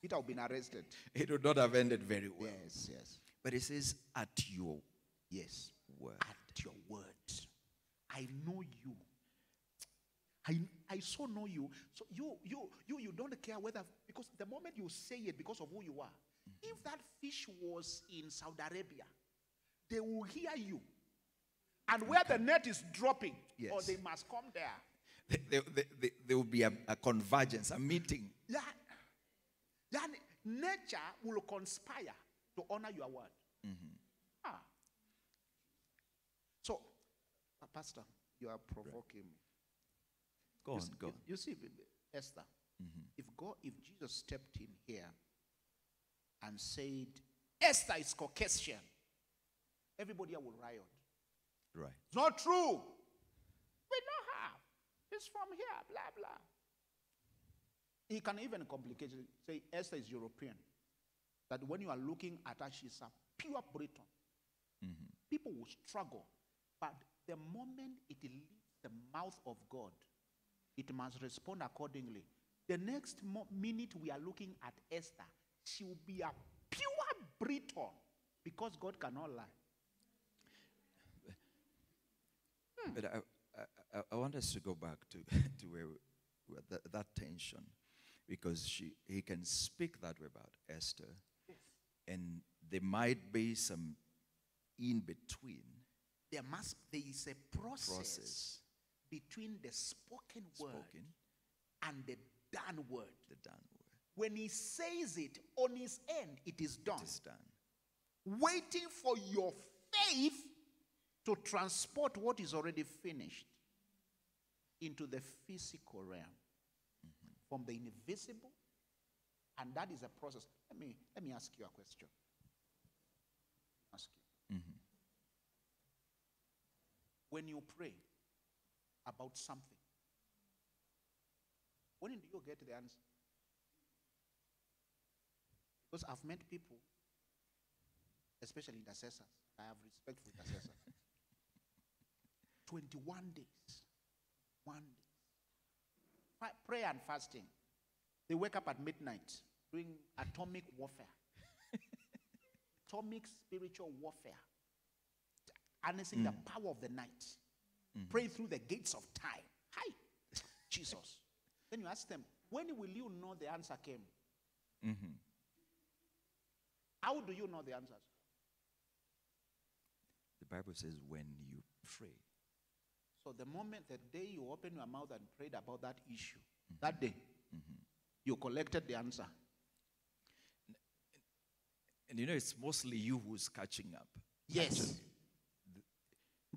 Peter would have been arrested. It would not have ended very well. Yes, yes. But it says, At your Yes. word. At your word. I know you. I, I so know you. So you you you you don't care whether because the moment you say it because of who you are, if that fish was in Saudi Arabia, they will hear you. And where the net is dropping, or Yes. they must come there. There, there, there, there will be a, a convergence, a meeting. Yeah. Then nature will conspire to honor your word. Ah. So, uh, Pastor, you are provoking me. Go You on, s- go you, on. you see, Esther, mm-hmm. if God, if Jesus stepped in here and said, Esther is Caucasian, everybody will riot. Right. It's not true. We know her. It's from here, blah, blah. He can even complicate it. Say, Esther is European. That when you are looking at her, she's a pure Briton. Mm-hmm. People will struggle. But the moment it leaves the mouth of God, it must respond accordingly. The next mo- minute we are looking at Esther, she will be a pure Briton because God cannot lie. Hmm. But I, I, I- want us to go back to, *laughs* to where, where that, that tension, because she, he can speak that way about Esther, and there might be some in between there must there is a process, process between the spoken word spoken, and the done word. the done word. When he says it on his end, it is done. It is done. Waiting for your faith to transport what is already finished into the physical realm mm-hmm. from the invisible, and that is a process. Let me let me ask you a question. Ask you. When you pray about something, when do you get the answer? Because I've met people, especially intercessors, I have respect for intercessors. *laughs* 21 days. One day. Prayer and fasting. They wake up at midnight doing atomic warfare. *laughs* atomic spiritual warfare. Harnessing the mm. power of the night. Mm-hmm. Pray through the gates of time. Hi, Jesus. Then you ask them, when will you know the answer came? Mm-hmm. How do you know the answers? The Bible says when you pray. So the moment, the day you open your mouth and prayed about that issue, mm-hmm. that day, you collected the answer. And you know, it's mostly you who's catching up. Yes. Actually,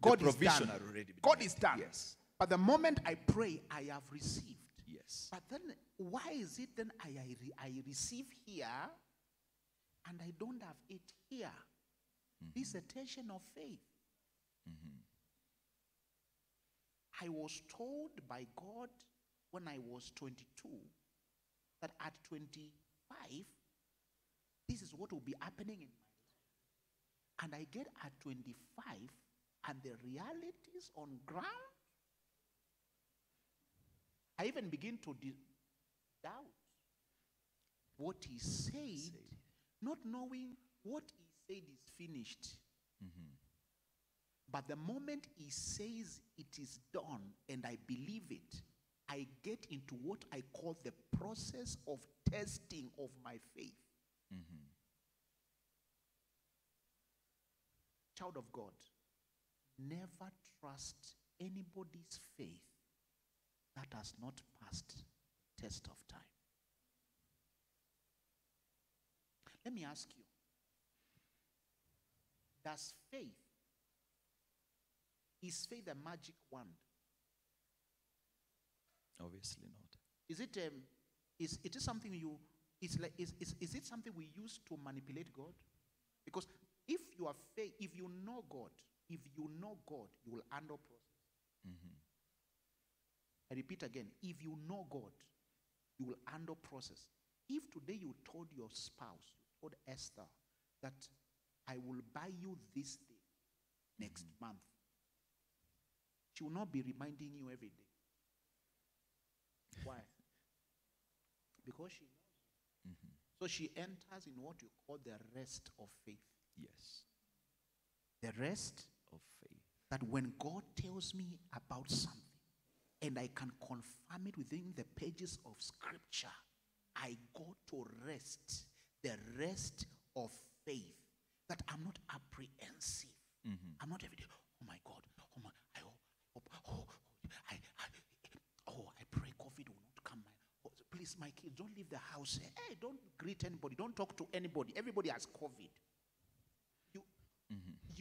God the is provision done. already God made. is done. Yes. But the moment I pray, I have received. Yes. But then, why is it then I, I, I receive here and I don't have it here? Mm-hmm. This is a tension of faith. Mm-hmm. I was told by God when I was 22 that at 25, this is what will be happening in my life. And I get at 25, and the realities on ground, I even begin to doubt what he said, not knowing what he said is finished. Mm-hmm. But the moment he says it is done and I believe it, I get into what I call the process of testing of my faith. Mm-hmm. Child of God, never trust anybody's faith that has not passed the test of time. Let me ask you Does faith, is faith a magic wand? Obviously not. Is it, um, is, it is something you, is, like, is, is, is it something we use to manipulate God? Because if you are faith, if you know God, if you know God, you will handle process. Mm-hmm. I repeat again, if you know God, you will handle process. If today you told your spouse, you told Esther, that I will buy you this thing next mm-hmm. month, she will not be reminding you every day. Why? *laughs* because she knows. you. Mm-hmm. So she enters in what you call the rest of faith. Yes. The rest Of faith. that when God tells me about something and I can confirm it within the pages of scripture, I go to rest, the rest of faith, that I'm not apprehensive. Mm-hmm. I'm not every day, oh my God, oh my, I hope, hope oh, oh, I, I, oh, I pray COVID will not come. My, oh, please, my kids, don't leave the house. Hey, don't greet anybody, don't talk to anybody. Everybody has COVID.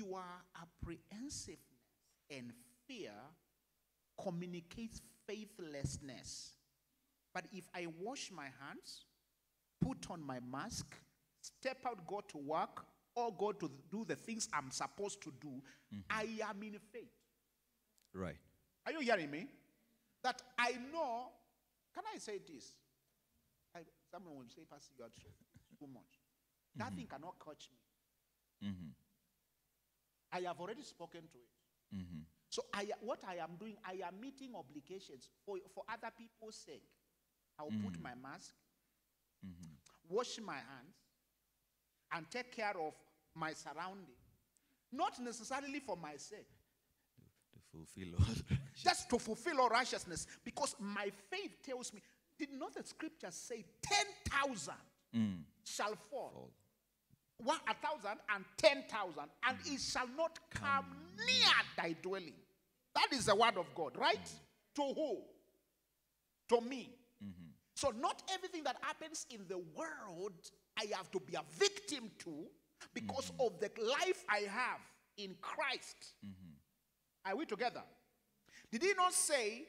You, you apprehensiveness and fear communicates faithlessness. But if I wash my hands, put on my mask, step out, go to work, or go to do the things I'm supposed to do, mm-hmm. I am in faith. Right. Are you hearing me? That I know. Can I say this? I, someone will say, Pastor, you are too, too much. That mm-hmm. thing cannot catch me. Mm-hmm. I have already spoken to it. Mm-hmm. So I, what I am doing, I am meeting obligations for, for other people's sake. I will put mm-hmm. my mask, mm-hmm. wash my hands, and take care of my surrounding. Not necessarily for my sake, To fulfill all just to fulfill all righteousness. Because my faith tells me, did not the scripture say 10,000 mm. shall fall? fall. One, a thousand and ten thousand, and mm. it shall not come near thy dwelling. That is the word of God, right? Mm. To who? To me. Mm-hmm. So, not everything that happens in the world I have to be a victim to because mm-hmm. of the life I have in Christ. Mm-hmm. Are we together? Did he not say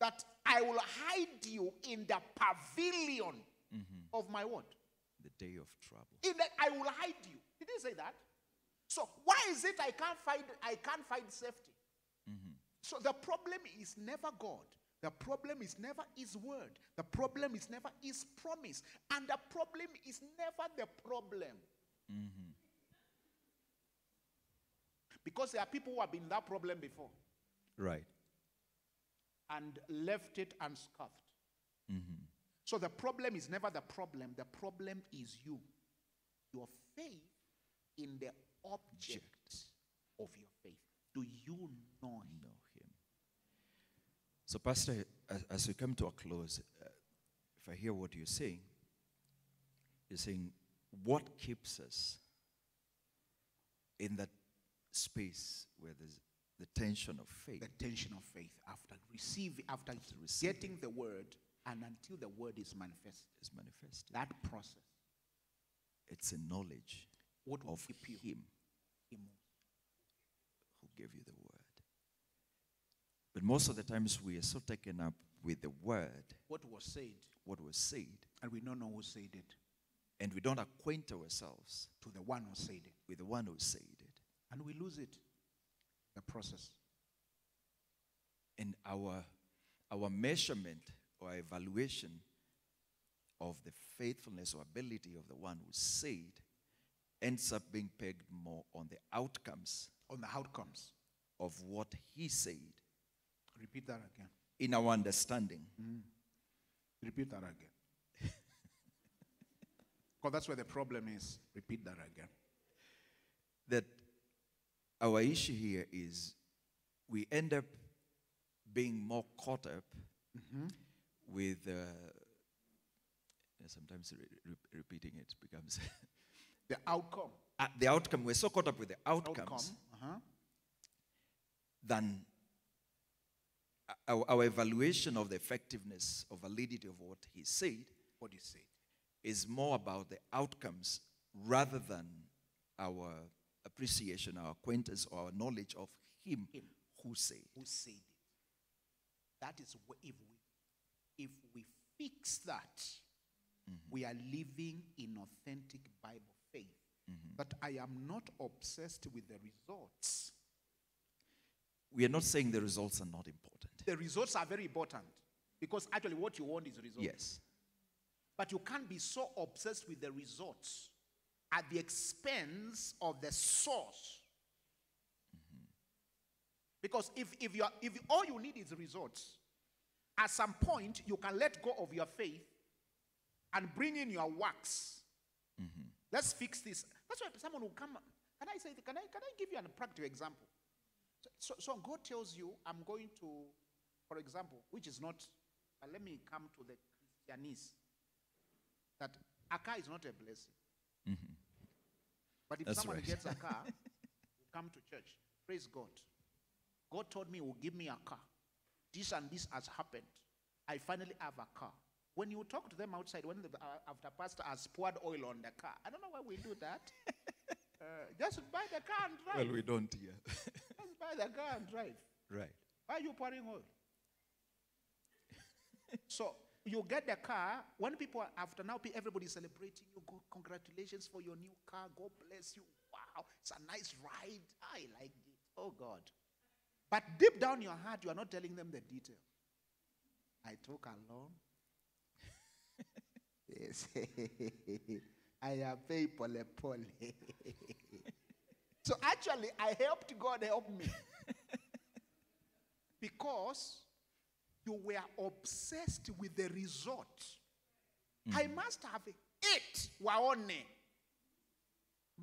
that I will hide you in the pavilion of my word? The day of trouble. In that I will hide you. He didn't say that? So why is it I can't find I can't find safety? Mm-hmm. So the problem is never God. The problem is never his word. The problem is never his promise. And the problem is never the problem. Mm-hmm. Because there are people who have been in that problem before Right. and left it unscuffed. Mm-hmm. So the problem is never the problem. The problem is you. Your faith in the object of your faith. Do you know him? Know him. So, Pastor, as, as we come to a close, uh, if I hear what you're saying, you're saying, what keeps us in that space where there's the tension of faith. the tension of faith after receiving, after receiving. getting the word, and until the word is manifested. is manifested. That process, It's a knowledge what of Him who gave you the word. But most of the times we are so taken up with the word, What was said, what was said, and we don't know who said it, and we don't acquaint ourselves to the one who said it, with the one who said it. and we lose it. The process. And our, our measurement or evaluation of the faithfulness or ability of the one who said ends up being pegged more on the outcomes On the outcomes. of what he said Repeat that again. in our understanding. Mm. Repeat that again. *laughs* Because that's where the problem is. Repeat that again. that our issue here is we end up being more caught up mm-hmm. With uh, sometimes re- re- repeating it becomes *laughs* The outcome. uh, the outcome we're so caught up with the outcomes Outcome. Uh-huh. than our, our evaluation of the effectiveness or validity of what he said What he said. is more about the outcomes rather than our appreciation, our acquaintance, or our knowledge of him, Him. who said. Who said it? That is if we if we fix that, mm-hmm. we are living in authentic Bible faith. Mm-hmm. But I am not obsessed with the results. We are not saying the results are not important. The results are very important because actually what you want is results. Yes. But you can't be so obsessed with the results at the expense of the source. Mm-hmm. Because if, if, you are, if all you need is results, at some point you can let go of your faith and bring in your works. Let's fix this. That's why someone will come. Can I say, can I, can I give you a practical example? So, so, God tells you, I'm going to, for example, which is not, uh, let me come to the Christianese, that a car is not a blessing. But if That's someone right. gets a car, *laughs* come to church. Praise God. God told me he will give me a car. This and this has happened. I finally have a car. When you talk to them outside, when the uh, after pastor has poured oil on the car, I don't know why we do that. *laughs* uh, just buy the car and drive. Well, we don't hear. *laughs* just buy the car and drive. right. Why are you pouring oil? so you get the car. When people are after now, everybody's celebrating you. Go, congratulations for your new car. God bless you. Wow, it's a nice ride. I like it. Oh God. But deep down your heart, you are not telling them the detail. I took along. yes. I have paid pole pole. so actually, I helped God help me *laughs* because you were obsessed with the result. Mm. I must have it, waone.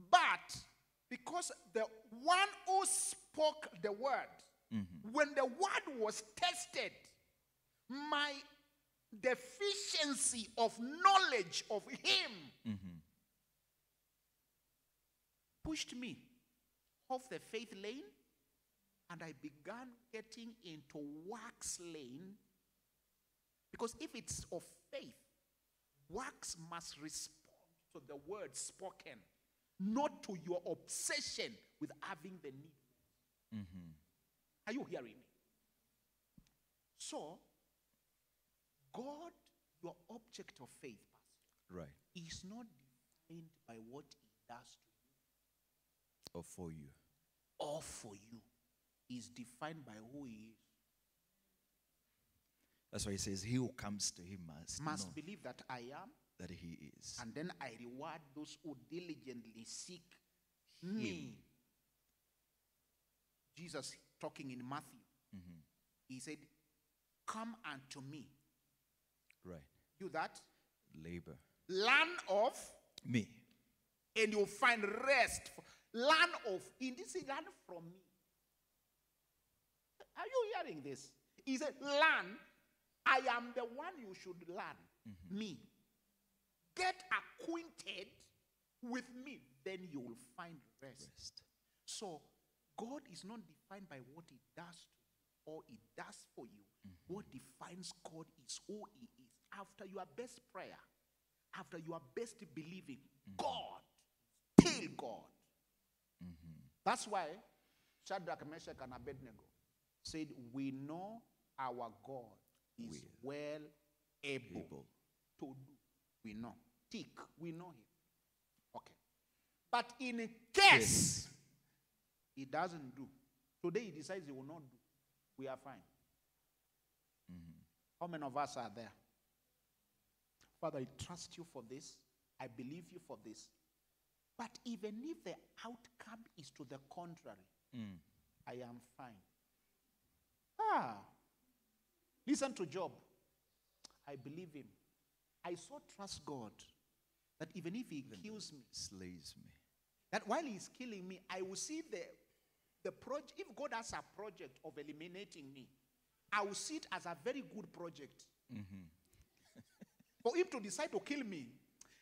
But because the one who spoke the word, Mm-hmm. when the word was tested, my deficiency of knowledge of him mm-hmm. pushed me off the faith lane and I began getting into works lane. Because if it's of faith, works must respond to the word spoken, not to your obsession with having the need. Mm-hmm. Are you hearing me? So, God, your object of faith, Pastor, Right. is not defined by what he does to you Or for you. or for you. Is defined by who he is. That's why he says, He who comes to him must, Must believe that I am, that he is. and then I reward those who diligently seek me. Jesus talking in Matthew, mm-hmm. he said, Come unto me. right. Do that. Labor. Learn of, Me. and you'll find rest. Learn of. In this, learn from me. Are you hearing this? He said, Learn. I am the one you should learn. Mm-hmm. Me. Get acquainted with me. Then you will find rest. Rest. So, God is not defined by what He does to you or He does for you. Mm-hmm. What defines God is who He is. After your best prayer, after your best believing, mm-hmm. God, tell God. Mm-hmm. That's why Shadrach, Meshach, and Abednego said, We know our God is well able, Able. to do. We know. Tick, we know him. Okay. But in case he doesn't do, today he decides he will not do, we are fine. How many of us are there? Father, I trust you for this. I believe you for this. But even if the outcome is to the contrary, I am fine. Ah, listen to Job. I believe him. I so trust God that even if he kills me, Slays me. that while he's killing me, I will see the the project. If God has a project of eliminating me, I will see it as a very good project. Mm-hmm. *laughs* For him to decide to kill me,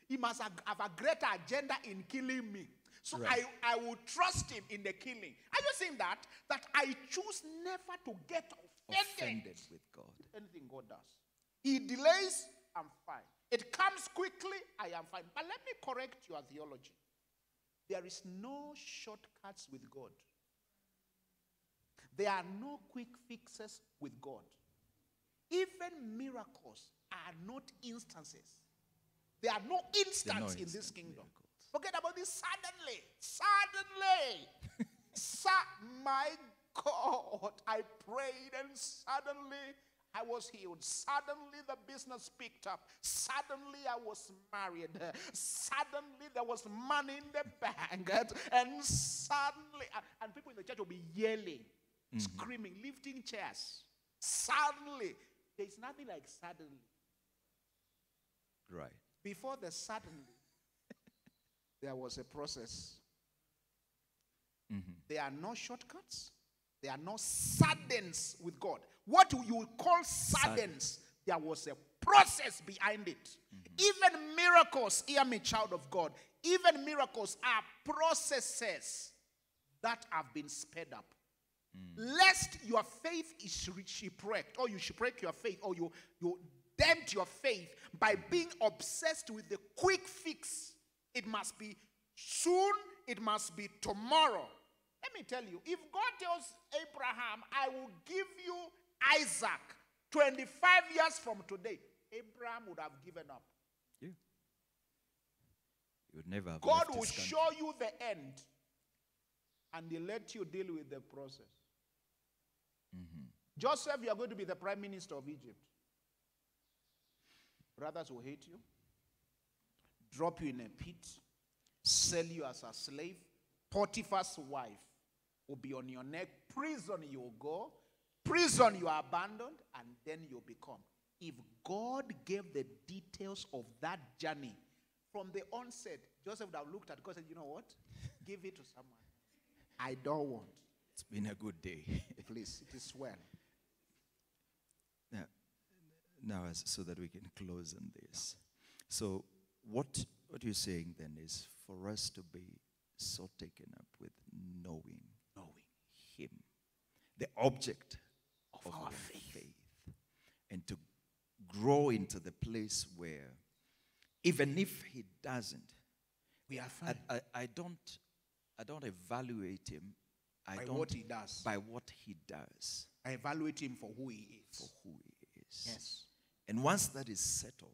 he must have have a greater agenda in killing me. So Right. I, I will trust him in the killing. Are you saying that? That I choose never to get offended, Offended with God. anything God does. He delays, I'm fine. It comes quickly, I am fine. But let me correct your theology. There is no shortcuts with God. There are no quick fixes with God. Even miracles are not instances. There are no instants in this kingdom. miracles. Forget about this suddenly. Suddenly. *laughs* Su- my God. I prayed and suddenly I was healed. Suddenly the business picked up. Suddenly I was married. Suddenly there was money in the bank. And suddenly, and people in the church will be yelling, Mm-hmm. screaming, lifting chairs. Suddenly, there is nothing like suddenly. Right. Before the suddenly, *laughs* there was a process. Mm-hmm. There are no shortcuts. There are no suddens with God. What you call suddens, there was a process behind it. Mm-hmm. Even miracles, hear me, child of God, even miracles are processes that have been sped up. Mm. Lest your faith is shipwrecked, or you shipwreck your faith, or you, you dent your faith by being obsessed with the quick fix. It must be soon, it must be tomorrow. Let me tell you, if God tells Abraham, I will give you Isaac 25 years from today, Abraham would have given up. Yeah. You would never have God will show you the end and he let you deal with the process. Mm-hmm. Joseph, you are going to be the prime minister of Egypt. Brothers will hate you, drop you in a pit, sell you as a slave. Potiphar's wife will be on your neck. Prison you will go. Prison you are abandoned, and then you become. If God gave the details of that journey from the onset, Joseph would have looked at God and said, You know what? Give it to someone. I don't want. It's been a good day. *laughs* Please, it is well. now, now as, so that we can close on this. So, what, what you're saying then is for us to be so taken up with knowing, knowing Him, the object of, our faith. and to grow into the place where, even if He doesn't, We are I, fine. I, I don't, I don't evaluate Him. I By what he does. By what He does, I evaluate him for who he is. for who He is. Yes. And once that is settled,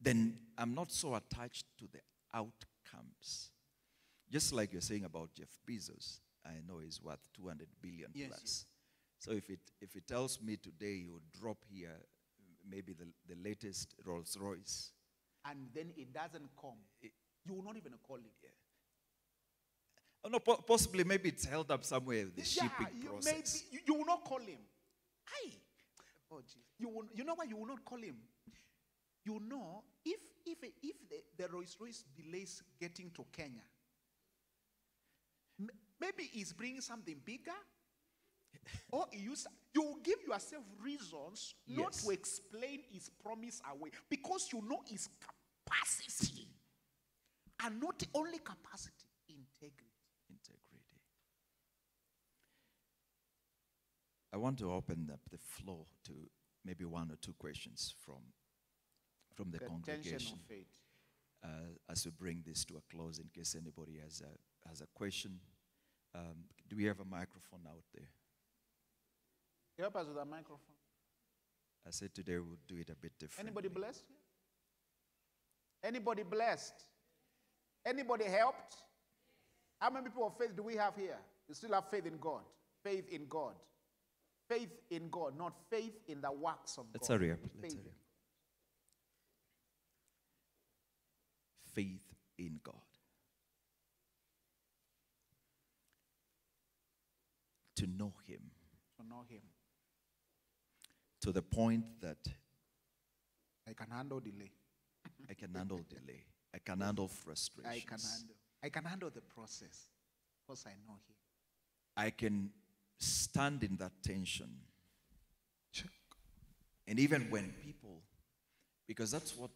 then I'm not so attached to the outcomes. Just like you're saying about Jeff Bezos, I know he's worth 200 billion Yes, plus. yes. So if it if it tells me today you drop here maybe the, the latest Rolls Royce, And then it doesn't come. You will not even call him. Oh no, po- possibly maybe it's held up somewhere the Yeah, shipping you, process. maybe, you, you will not call him. Aye. Oh. You, will, you know why you will not call him? You know, if, if, if the, the Rolls Royce delays getting to Kenya, maybe he's bringing something bigger. *laughs* or you will give yourself reasons not Yes. to explain his promise away because you know his capacity. And not only capacity, integrity. integrity. I want to open up the floor to maybe one or two questions from, from the, The congregation uh, as we bring this to a close in case anybody has a, has a question. Um, do we have a microphone out there? Help us with a microphone. I said today we'll do it a bit differently. Anybody blessed? Anybody blessed? Anybody helped? How many people of faith do we have here? You still have faith in God. Faith in God. Faith in God, not faith in the works of Let's God. hurry up. Let's Faith hurry up. Faith in God. To know Him To know Him. to the point that I can handle delay. I can handle *laughs* delay, I can handle frustration. I can handle. I can handle the process because I know Him. I can stand in that tension. And even when people, because that's what,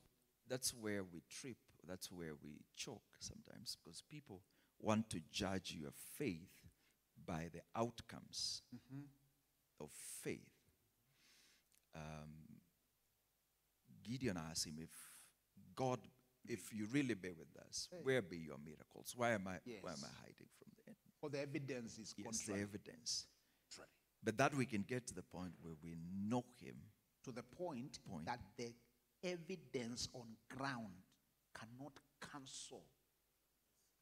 that's where we trip, that's where we choke sometimes, because people want to judge your faith by the outcomes of faith. Um, Gideon asked him if God, if you really be with us, where be your miracles? Why am I, why am I hiding from the enemy? For the evidence is Yes, the evidence. But that we can get to the point where we know him. To the point, Point. that the evidence on ground cannot cancel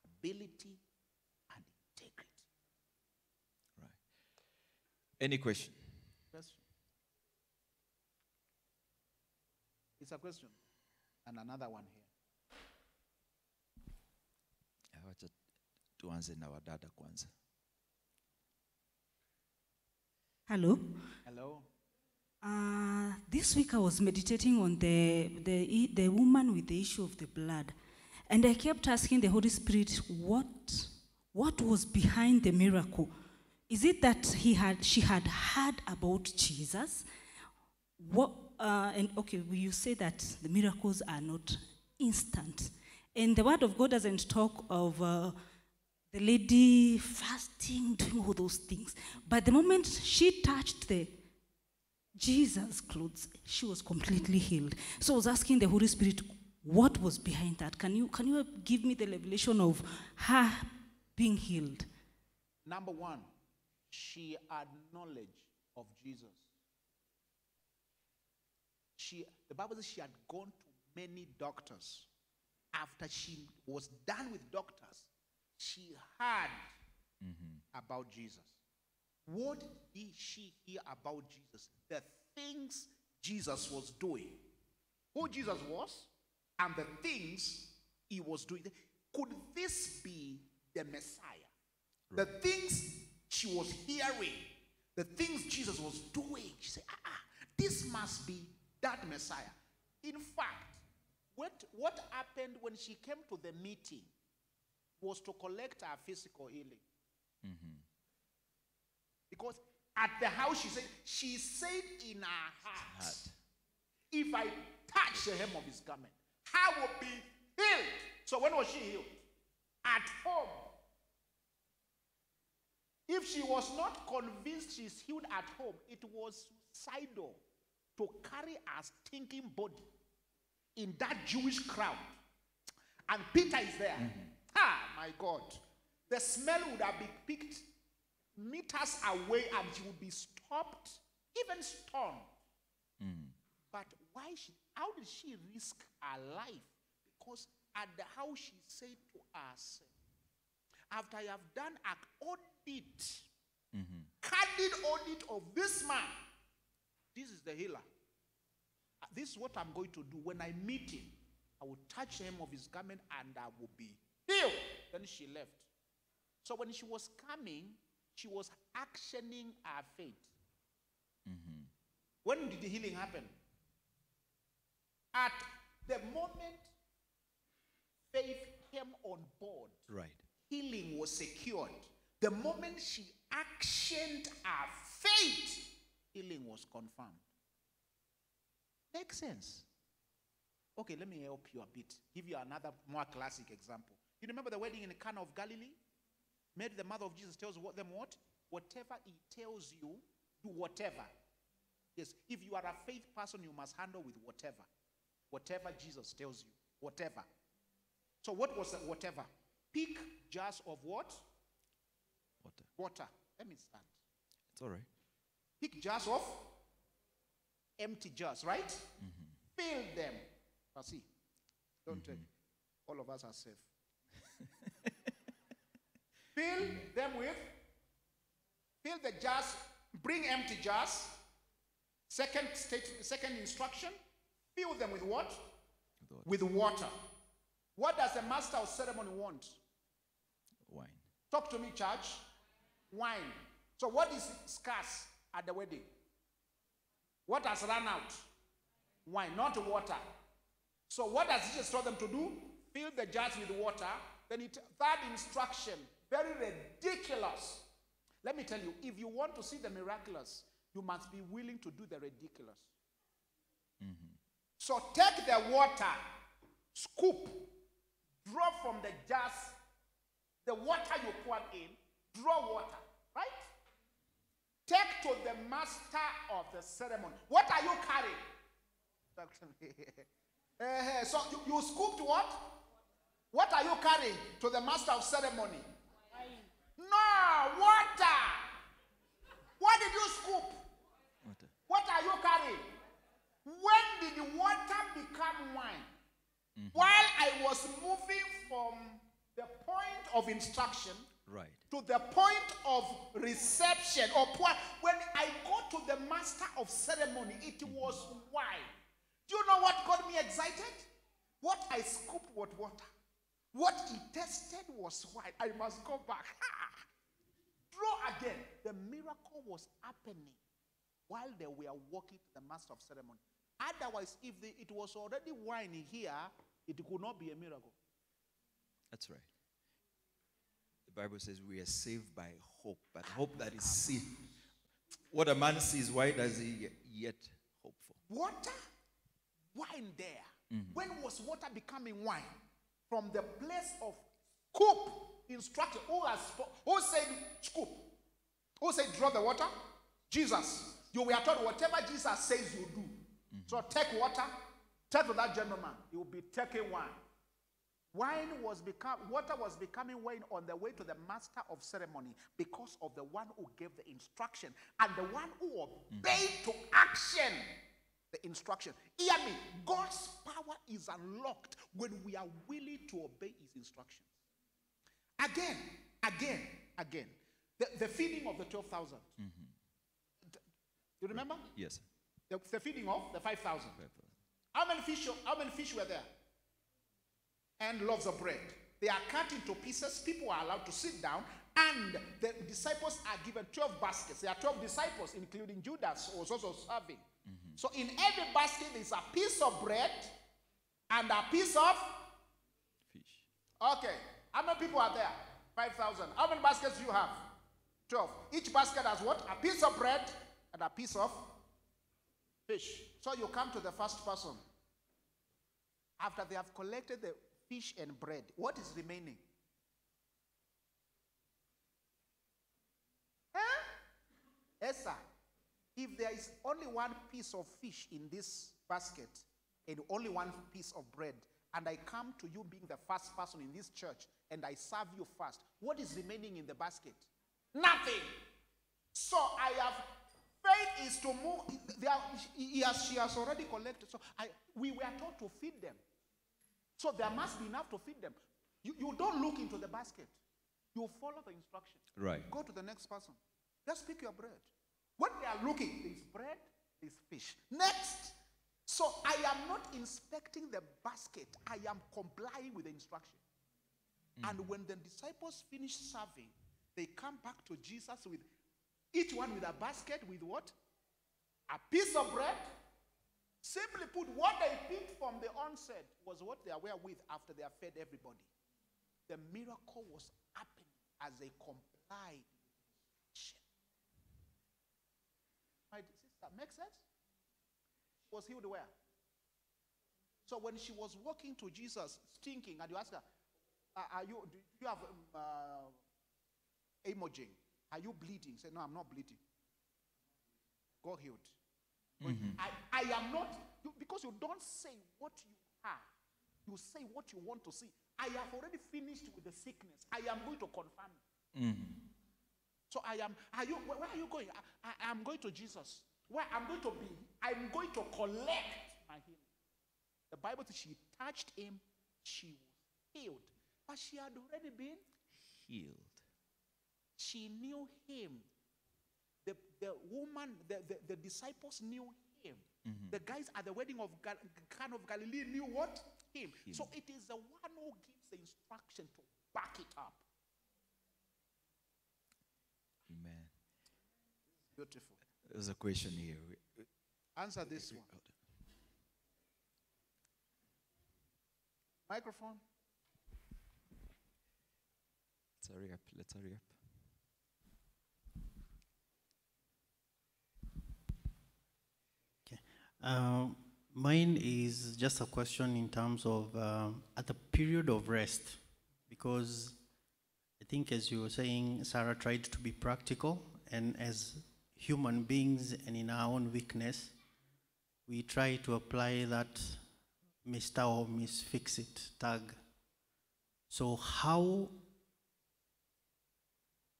ability and integrity. Right. Any question? Question. It's a question. And another one here. I Wacha tuanze na wadada kwanza. Hello. Hello? Uh, this week I was meditating on the, the, the woman with the issue of the blood. And I kept asking the Holy Spirit, what, what was behind the miracle? Is it that he had, she had heard about Jesus? What, uh, and okay, you say that the miracles are not instant. And the Word of God doesn't talk of uh, the lady fasting, doing all those things. But the moment she touched the Jesus' clothes, she was completely healed. So I was asking the Holy Spirit, what was behind that? Can you, can you give me the revelation of her being healed? Number one, she had knowledge of Jesus. She, the Bible says she had gone to many doctors. After she was done with doctors, she heard about Jesus. What did she hear about Jesus? The things Jesus was doing. Who Jesus was and the things he was doing. Could this be the Messiah? The things she was hearing, the things Jesus was doing, she said, ah, ah, this must be that Messiah. In fact, what, what happened when she came to the meeting was to collect her physical healing. Mm-hmm. Because at the house, she said, she said in her heart, Heart. if I touch the hem of his garment, I will be healed. So when was she healed? At home. If she was not convinced she's healed at home, it was suicidal to carry her stinking body in that Jewish crowd. And Peter is there. Mm-hmm. Ah, my God. The smell would have been picked meters away and she would be stopped, even stoned. But why she how did she risk her life? Because at the house she said to herself, after I have done an audit, candid audit of this man, this is the healer. Uh, This is what I'm going to do. When I meet him, I will touch him of his garment and I will be healed. Then she left. So when she was coming, she was actioning her faith. Mm-hmm. When did the healing happen? At the moment faith came on board, Right. healing was secured. The moment she actioned her faith, healing was confirmed. Makes sense. Okay, let me help you a bit. Give you another more classic example. You remember the wedding in the Cana of Galilee? Mary, the mother of Jesus, tells them what? Whatever he tells you, do whatever. Yes, if you are a faith person, you must handle with whatever. Whatever Jesus tells you, whatever. So, what was that whatever? Pick jars of what? Water. Water. Let me start. It's all right. Pick jars of empty jars, right? Mm-hmm. Fill them. Now see, don't mm-hmm. take. All of us are safe. *laughs* fill them with. Fill the jars. Bring empty jars. Second state, second instruction. Fill them with what? With water. What does the master of ceremony want? Wine. Talk to me, church. Wine. So, what is scarce at the wedding? What has run out? Wine, not water. So, what does Jesus tell them to do? Fill the jars with water. Then, it, third instruction, very ridiculous. Let me tell you, if you want to see the miraculous, you must be willing to do the ridiculous. So, take the water, scoop, draw from the jars the water you pour in, draw water, right? Take to the master of the ceremony. What are you carrying? To. *laughs* Eh, so you, you scooped what? What are you carrying to the master of ceremony? No, water. What did you scoop? Water. What are you carrying? When did the water become wine? Mm-hmm. While I was moving from the point of instruction Right. to the point of reception or when I go to the master of ceremony, it mm-hmm. was wine. Do you know what got me excited? What I scooped was water. What he tested was wine. I must go back. Draw again. The miracle was happening while they were walking to the master of ceremony. Otherwise, if the, it was already wine here, it could not be a miracle. That's right. The Bible says we are saved by hope, but hope that is seen. What a man sees, why does he yet hope for? water, wine there. Mm-hmm. When was water becoming wine? From the place of scoop instruction. Who has who said scoop? Who said draw the water? Jesus. You were told whatever Jesus says you do. So take water, tell to that gentleman. He will be taking wine. Wine was become water was becoming wine on the way to the master of ceremony because of the one who gave the instruction and the one who obeyed to action the instruction. Hear me, God's power is unlocked when we are willing to obey his instructions. Again, again, again. The, the feeding of the 12,000. Mm-hmm. You remember? Yes. The, the feeding of the 5,000. Five thousand. How many fish? How many fish were there? And loaves of bread. They are cut into pieces. People are allowed to sit down, and the disciples are given twelve baskets. There are twelve disciples, including Judas, who was also serving. So in every basket is a piece of bread and a piece of. Fish. Okay, how many people are there? Five thousand. How many baskets do you have? Twelve. Each basket has what? A piece of bread and a piece of fish. So you come to the first person. After they have collected the fish and bread, what is remaining? Huh? Yes, sir. If there is only one piece of fish in this basket and only one piece of bread, and I come to you being the first person in this church and I serve you first, what is remaining in the basket? Nothing. So I have faith is to move. They are, he has, she has already collected. So I, we were told to feed them. So there must be enough to feed them. You, you don't look into the basket. You follow the instruction. Right. Go to the next person. Just pick your bread. When they are looking, there's bread, there's fish. Next. So I am not inspecting the basket. I am complying with the instruction. Hmm. And when the disciples finish serving, they come back to Jesus with each one with a basket with what? A piece of bread. Simply put, what they picked from the onset was what they were with after they have fed everybody. The miracle was happening as they complied with the instruction. Sister, make sense? She was healed where? So when she was walking to Jesus, stinking, and you ask her, "Are- "Are you? Do you have um, uh, are you bleeding? Say, no, I'm not bleeding. Go healed. But I, I am not, you, because you don't say what you have, you say what you want to see. I have already finished with the sickness. I am going to confirm it. So I am, are you, where, where are you going? I, I am going to Jesus. Where I'm going to be, I'm going to collect my healing. The Bible says she touched him, she was healed. But she had already been Healed. she knew him. The, the woman, the, the, the disciples knew him. Mm-hmm. The guys at the wedding of Gal- Cana of Galilee knew what? Him. So it is the one who gives the instruction to back it up. Amen. Beautiful. There's a question here. Answer this one. Microphone. Let's hurry up. Let's hurry up. Um, mine is just a question in terms of um, at the period of rest, because I think, as you were saying, Sarah tried to be practical, and as human beings and in our own weakness, we try to apply that Mr. or Miss Fix It tag. So, how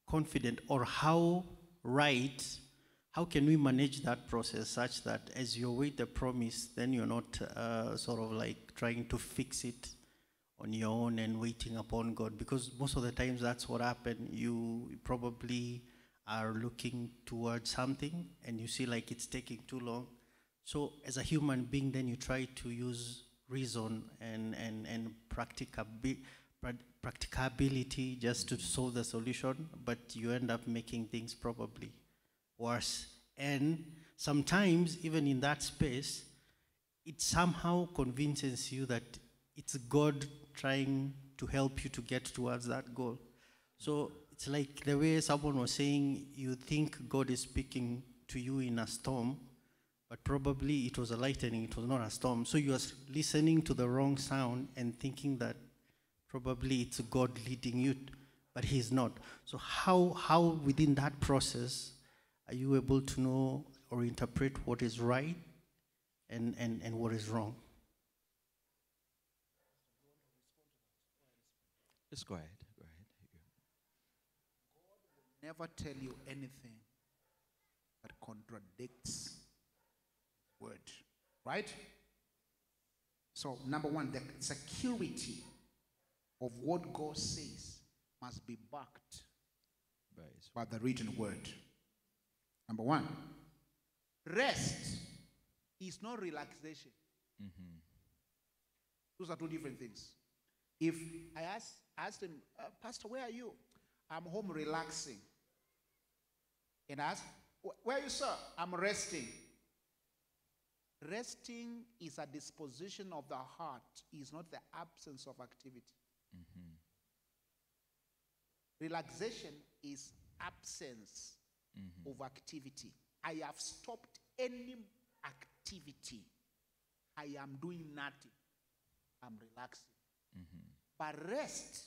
confident or how right how can we manage that process such that as you await the promise then you're not uh, sort of like trying to fix it on your own and waiting upon god because most of the times that's what happened you probably are looking towards something and you see like it's taking too long. So as a human being then you try to use reason and and and practicabi- practicability just to solve the solution but you end up making things probably worse. And sometimes even in that space it somehow convinces you that it's god trying to help you to get towards that goal. So it's like the way someone was saying you think god is speaking to you in a storm but probably it was a lightning, it was not a storm. So you are listening to the wrong sound and thinking that probably it's God leading you, but He's not. So, how, how within that process are you able to know or interpret what is right and, and, and what is wrong? Just go ahead. Never tell you anything that contradicts word. Right? So, number one, the security of what God says must be backed By by the written word. Number one, rest is not relaxation. Those are two different things. If I ask, asked him, uh, Pastor, where are you? I'm home relaxing. And Where are you, sir? I'm resting. Resting is a disposition of the heart, is not the absence of activity. Mm-hmm. Relaxation is absence mm-hmm. of activity. I have stopped any activity. I am doing nothing. I'm relaxing. Mm-hmm. But rest,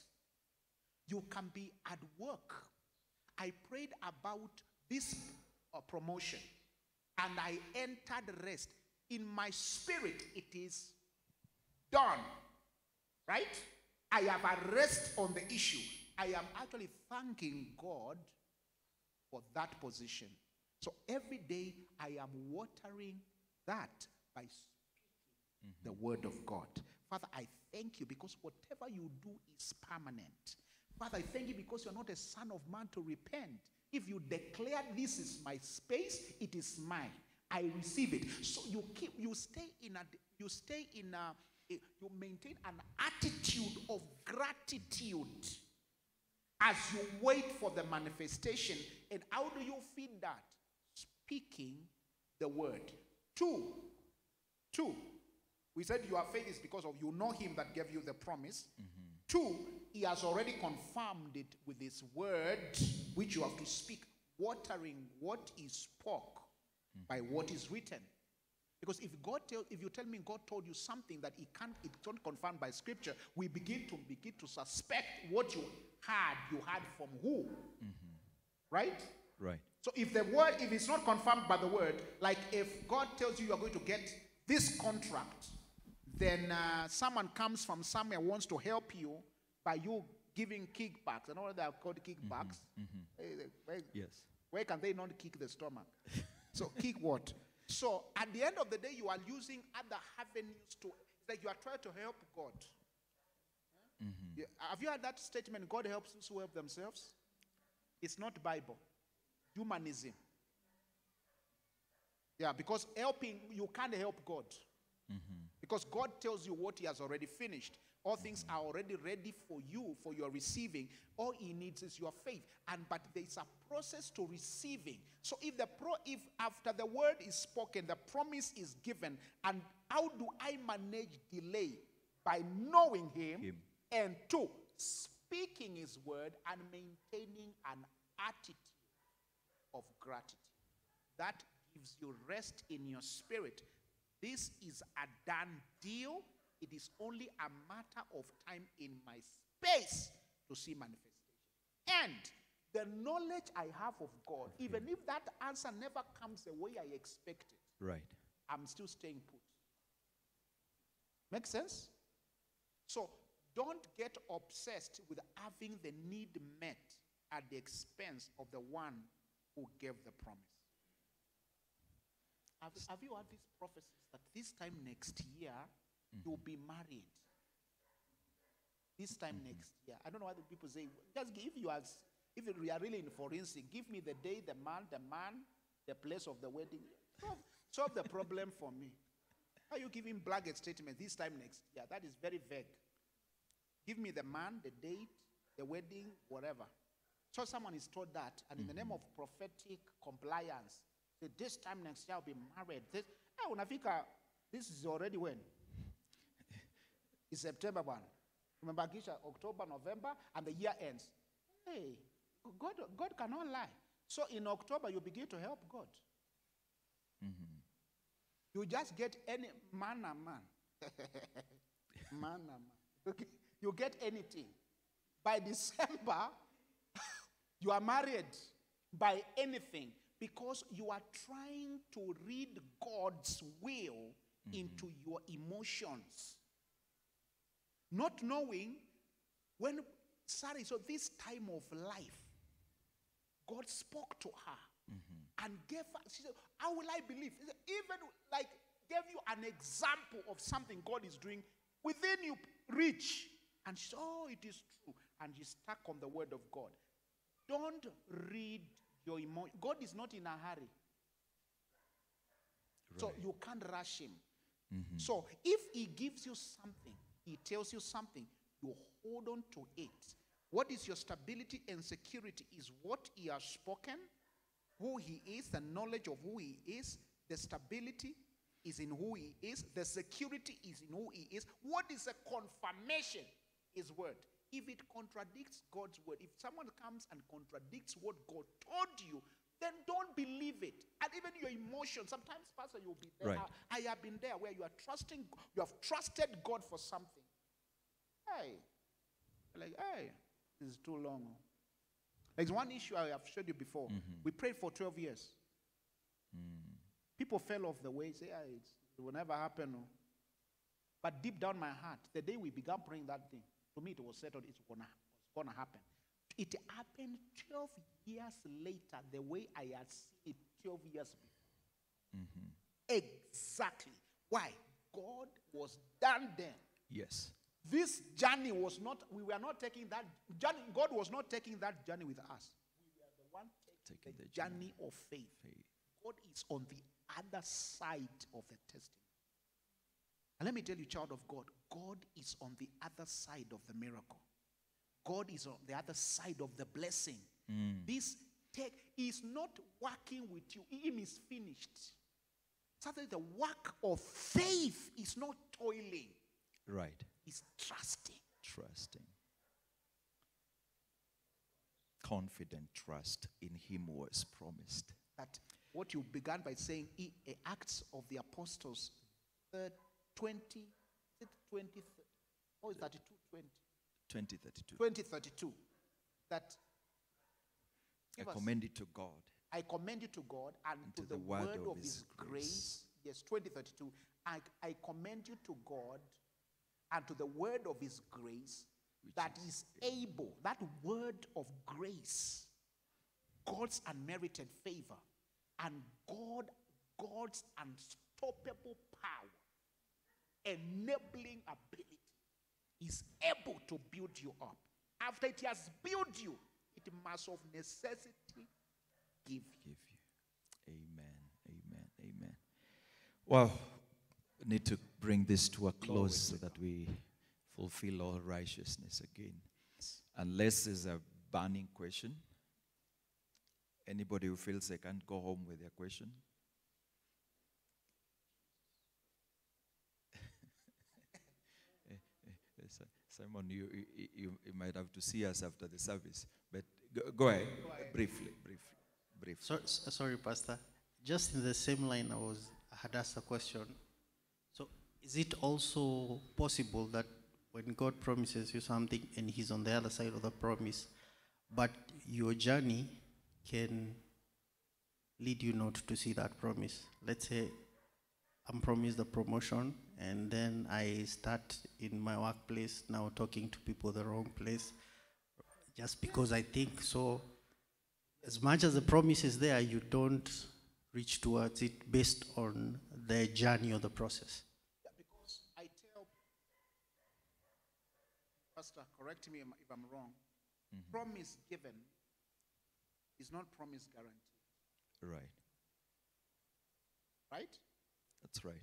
you can be at work. I prayed about this uh, promotion and I entered rest. In my spirit, it is done. Right? I have a rest on the issue. I am actually thanking God for that position. So every day I am watering that by speaking the word of God. Father, I thank you because whatever you do is permanent. Father, I thank you because you're not a son of man to repent. If you declare this is my space, it is mine. I receive it. So you keep you stay in a you stay in a you maintain an attitude of gratitude as you wait for the manifestation. And how do you feed that? Speaking the word. Two, two. We said your faith is because of you know him that gave you the promise. Mm-hmm. Two, he has already confirmed it with his word, which you have to speak, watering what he spoke by what is written. Because if God tell, if you tell me God told you something that he can't, it's not confirmed by scripture, we begin to begin to suspect what you had, you had from who. Right? Right. So if the word, if it's not confirmed by the word, like if God tells you you are going to get this contract, then uh, someone comes from somewhere wants to help you by you giving kickbacks. and all that are called kickbacks. Eh, eh, where, Yes. where can they not kick the stomach? so *laughs* kick what? So at the end of the day, you are using other avenues to. It's like you are trying to help God. Yeah, Have you heard that statement? God helps those who help themselves. It's not Bible. Humanism. Yeah, because helping you can't help God. Because God tells you what He has already finished. All things are already ready for you, for your receiving. All He needs is your faith. And but there is a process to receiving. So if the pro, if after the word is spoken, the promise is given, and how do I manage delay? By knowing Him, Him. and two, speaking His word and maintaining an attitude of gratitude. That gives you rest in your spirit. This is a done deal. It is only a matter of time in my space to see manifestation. And the knowledge I have of God, even if that answer never comes the way I expected, Right. I'm still staying put. Make sense? So don't get obsessed with having the need met at the expense of the one who gave the promise. Have, have you heard these prophecies that this time next year you'll mm-hmm. be married? This time mm-hmm. next year. I don't know why the people say, just give you as if you are really in forensic, give me the day, the man, the man, the place of the wedding. Solve, solve the problem for me. Are you giving blanket statement this time next year? That is very vague. Give me the man, the date, the wedding, whatever. So someone is told that, and in the name mm-hmm. of prophetic compliance, say this time next year I'll be married. This, hey, unafika, this is already when? September one. Remember, Gisha, October, November, and the year ends. Hey, God, God cannot lie. So in October, you begin to help God. Mm-hmm. You just get any man *laughs* a man. man a man. Okay? You get anything. By December, *laughs* you are married by anything because you are trying to read God's will mm-hmm. into your emotions. Not knowing when Sarah, so this time of life, God spoke to her mm-hmm. and gave her, she said, How will I believe? Even like gave you an example of something God is doing within you, reach. And she said, Oh, it is true. And she stuck on the word of God. Don't read your emotion. God is not in a hurry. So you can't rush him. Mm-hmm. So if he gives you something, he tells you something, you hold on to it. What is your stability and security is what he has spoken, who he is, the knowledge of who he is, the stability is in who he is, the security is in who he is. What is a confirmation? His word. If it contradicts God's word, if someone comes and contradicts what God told you, then don't believe it. And even your emotions, sometimes, Pastor, you'll be there. Right. I, I have been there where you are trusting, you have trusted God for something. Hey, like, hey, this is too long. There's one issue I have showed you before. We prayed for 12 years. People fell off the way, say, ah, it's, it will never happen. oh." But deep down my heart, the day we began praying that thing, to me it was settled, it's gonna, it's gonna happen. It happened 12 years later, the way I had seen it 12 years before. Exactly. Why? God was done then. Yes. This journey was not, we were not taking that journey, God was not taking that journey with us. We were the one taking, Taking the, the journey of faith. Faith. God is on the other side of the testimony. And let me tell you, child of God, God is on the other side of the miracle. God is on the other side of the blessing. This take is not working with you. Him is finished. Suddenly, the work of faith is not toiling, Right. it's trusting. Trusting. Confident trust in him who was promised. That what you began by saying, eh, Acts of the Apostles, uh, 20, is it 20, or is 32, 20? 2032. 2032 that I commend it to God. I commend you to God and, And to, to the, the word word, of his His grace. Yes, 2032. I, I commend you to God and to the word of His grace that is able, that word of grace, God's unmerited favor, and God, God's unstoppable power, enabling ability, is able to build you up. After it has built you, it must of necessity give you. give you. Amen. Amen. Amen. Well, we need to bring this to a close so that we fulfill all righteousness again. Unless there's a burning question. Anybody who feels they can't go home with their question? Eh, eh, Si- Simon, you, you, you, might have to see us after the service, but go, go ahead, briefly, briefly, briefly. So, s- sorry, Pastor. Just in the same line, I was I had asked a question. So, is it also possible that when God promises you something and He's on the other side of the promise, but your journey can lead you not to see that promise? Let's say I'm promised a promotion, and then I start in my workplace now talking to people the wrong place, just because I think so as much as the promise is there, you don't reach towards it based on the journey or the process. Yeah, because I tell Pastor, correct me if I'm wrong. Mm-hmm. Promise given is not promise guaranteed, Right, right? that's right.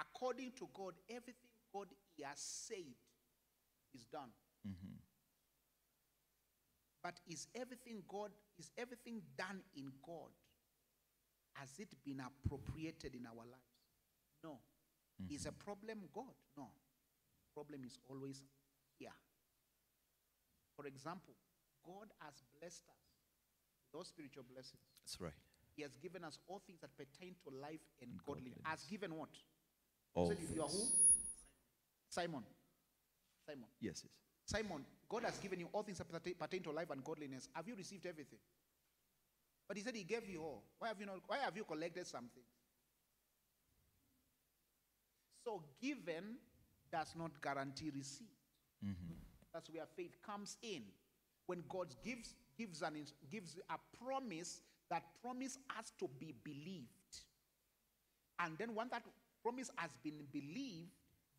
According to God, everything God He has said is done. Mhm. But is everything God, is everything done in God? Has it been appropriated in our lives? No. Is a problem God? No. Problem is always here. For example, God has blessed us with all spiritual blessings. That's right. He has given us all things that pertain to life and, And godliness. godliness. Has given what? All Said you- are who? Simon. Simon. Yes, yes. Simon, God has given you all things that pertain- to life and godliness. Have you received everything? But he said he gave you all. Why have you not? Why have you collected something? So given does not guarantee receipt. Mm-hmm. That's where faith comes in. When God gives gives an gives a promise, that promise has to be believed. And then when that promise has been believed,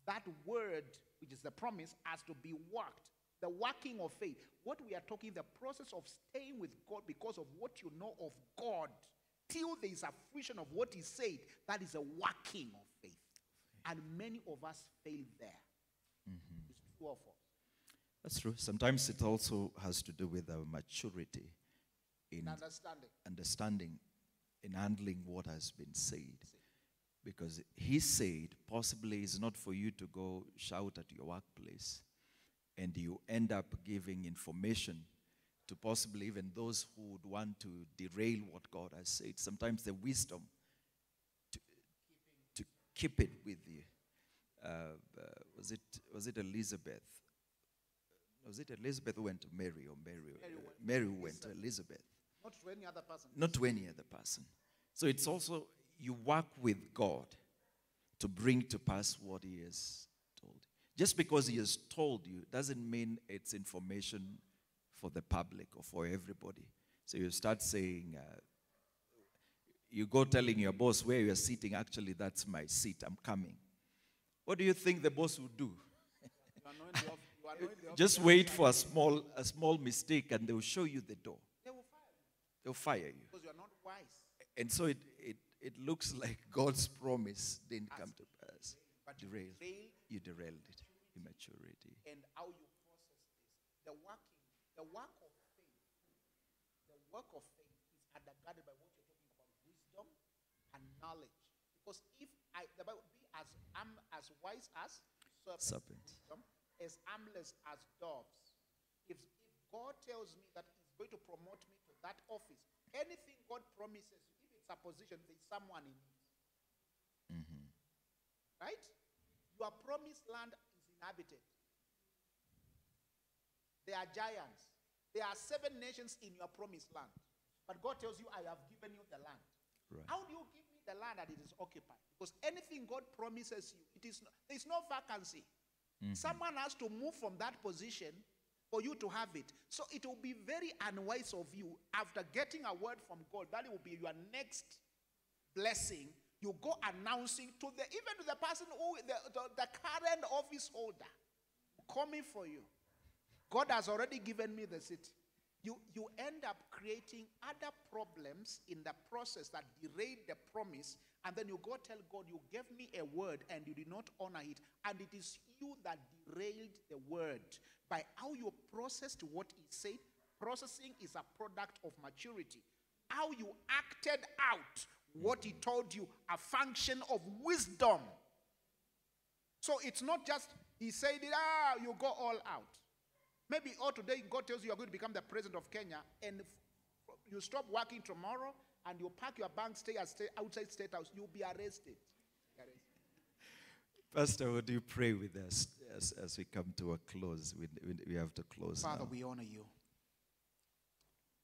that word, which is the promise, has to be worked. The working of faith. What we are talking, the process of staying with God because of what you know of God, till there is a fruition of what He said, that is a working of faith. And many of us fail there. Mm-hmm. It's true of us. That's true. Sometimes it also has to do with our maturity in In understanding. understanding, in handling what has been said. Because he said, possibly it's not for you to go shout at your workplace and you end up giving information to possibly even those who would want to derail what God has said. Sometimes the wisdom to, to keep it with you. Uh, uh, was, it, was it Elizabeth? Was it Elizabeth who went to Mary or Mary? Mary went- Mary went to Elizabeth Not to any other person. not to any other person. So it's also you work with God to bring to pass what He has told. you. Just because He has told you doesn't mean it's information for the public or for everybody. So you start saying, uh, you go telling your boss where you're sitting, actually, that's my seat, I'm coming. What do you think the boss would do? You anoint the off- you anoint the off- Just wait for a small, a small mistake and they will show you the door. They will fire you They'll fire you. because you are not wise. And so it, it, looks *laughs* like God's promise didn't come to pass. But you Derailed. You derailed it. Immaturity. and how you process this. The working, the work of faith, the work of faith is undergirded by what you're talking about, wisdom and knowledge. Because if I, the Bible, be as am as wise as serpents, Serpent. wisdom, as harmless as doves. If, if God tells me that He's going to promote me to that office, anything God promises you, if it's position, there's someone in it. Mm-hmm. Right? Your promised land is inhabited. There are giants. There are seven nations in your promised land. But God tells you, I have given you the land. Right. How do you give me the land that it is occupied? Because anything God promises you, it is no, there is no vacancy. Mm-hmm. Someone has to move from that position for you to have it. So it will be very unwise of you after getting a word from God that it will be your next blessing. You go announcing to the even to the person who the, the, the current office holder coming for you. God has already given me the city. You, you end up creating other problems in the process that derail the promise, and then you go tell God, You gave me a word and you did not honor it, and it is you that derailed the word by how you processed what He said. Processing is a product of maturity. How you acted out what He told you, a function of wisdom. So it's not just He said it, ah, you go all out. Maybe or today God tells you you are going to become the president of Kenya, and you stop working tomorrow, and you pack your bank stay at sta- outside state house. You'll be arrested. Arrested. Pastor, would you pray with us as, as we come to a close? We, we, we have to close Father, now. we honor you.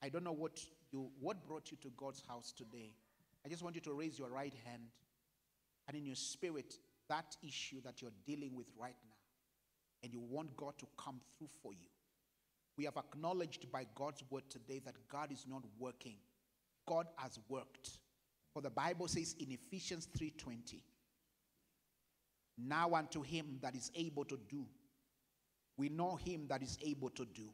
I don't know what you what brought you to God's house today. I just want you to raise your right hand and in your spirit that issue that you're dealing with right now and you want God to come through for you. We have acknowledged by God's word today that God is not working. God has worked. For the Bible says in Ephesians 3:20, now unto him that is able to do we know him that is able to do.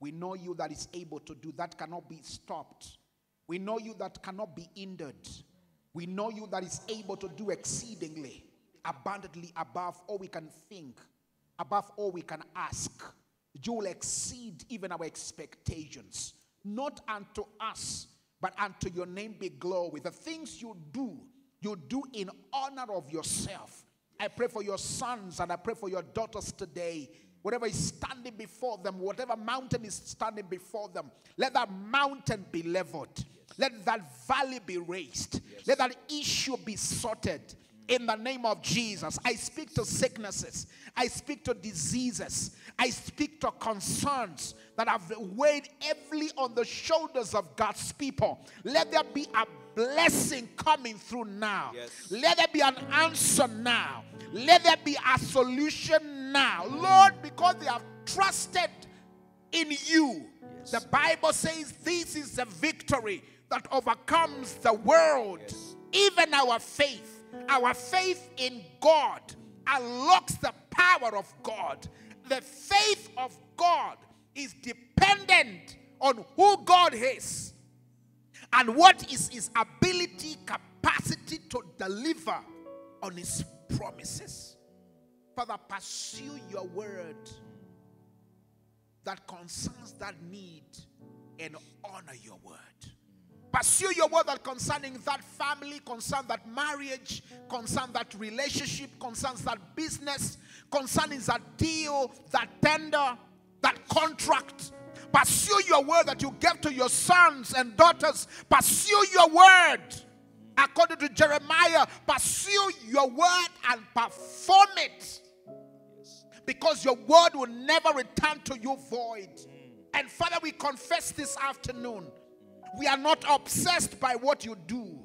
We know you that is able to do, that cannot be stopped. We know you that cannot be hindered. We know you that is able to do exceedingly, abundantly above all we can think, above all we can ask. You will exceed even our expectations. Not unto us, but unto your name be glory. The things you do, you do in honor of yourself. I pray for your sons and I pray for your daughters today. Whatever is standing before them, whatever mountain is standing before them, let that mountain be leveled. Let that valley be raised. Let that issue be sorted. In the name of Jesus, I speak to sicknesses. I speak to diseases. I speak to concerns that have weighed heavily on the shoulders of God's people. Let there be a blessing coming through now. Yes. Let there be an answer now. Let there be a solution now. Lord, because they have trusted in you. Yes. The Bible says this is the victory that overcomes the world. Yes. Even our faith, our faith in God unlocks the power of God. The faith of God is dependent on who God is and what is his ability, capacity to deliver on his promises. Father, pursue your word that concerns that need and honor your word. Pursue your word that concerning that family, concern that marriage, concern that relationship, concerns that business, concerning that deal, that tender, that contract. Pursue your word that you gave to your sons and daughters. Pursue your word. According to Jeremiah, pursue your word and perform it because your word will never return to you void. And Father, we confess this afternoon. We are not obsessed by what you do,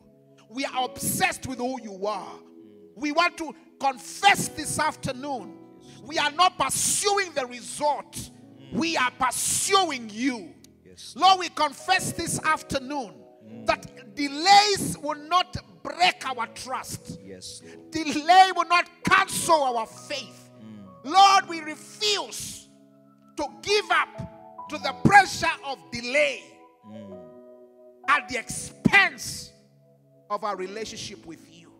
we are obsessed with who you are. We want to confess this afternoon. We are not pursuing the result, we are pursuing you. Yes. Lord, we confess this afternoon that delays will not break our trust. Yes, Lord. Delay will not cancel our faith. Mm. Lord, we refuse to give up to the pressure of delay at the expense of our relationship with you.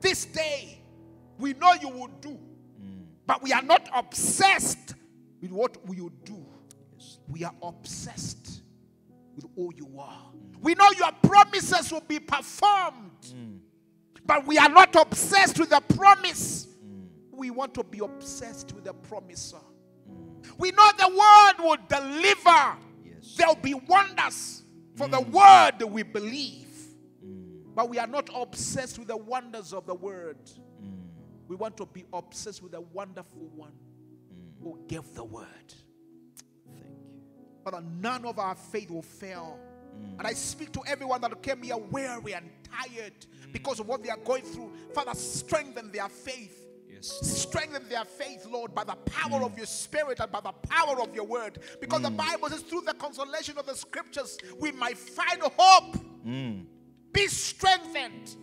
This day, we know you will do, but we are not obsessed with what you do. We are obsessed with who you are. We know your promises will be performed, but we are not obsessed with the promise. We want to be obsessed with the promiser. We know the word will deliver. Yes. There'll be wonders for the word we believe. Mm. But we are not obsessed with the wonders of the word. Mm. We want to be obsessed with the wonderful one mm. who gave the word. Thank you. Father, none of our faith will fail. And I speak to everyone that came here weary and tired because of what they are going through. Father, strengthen their faith. Strengthen their faith, Lord, by the power of your spirit and by the power of your word. Because the mm. Bible says, through the consolation of the scriptures, we might find hope. Mm. Be strengthened.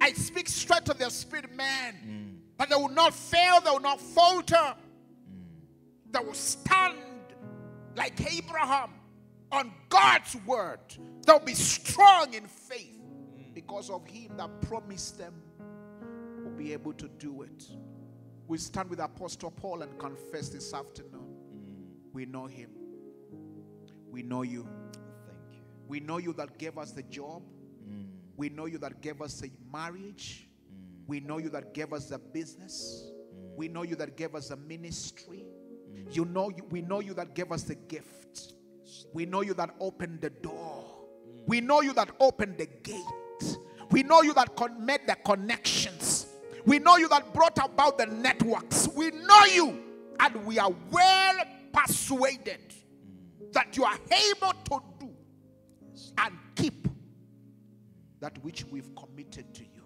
I speak strength to their spirit, man. Mm. That they will not fail, they will not falter. They will stand like Abraham on God's word. They'll be strong in faith because of Him that promised them will be able to do it. We stand with Apostle Paul and confess this afternoon. Mm. We know Him. We know you. Thank you. We know you that gave us the job. Mm. We know you that gave us a marriage. Mm. We know you that gave us a business. We know you that gave us a ministry. You know you, we know you that gave us the gift. We know you that opened the door. We know you that opened the gate. We know you that con- made the connections. We know you that brought about the networks. We know you and we are well persuaded that you are able to do and keep that which we've committed to you.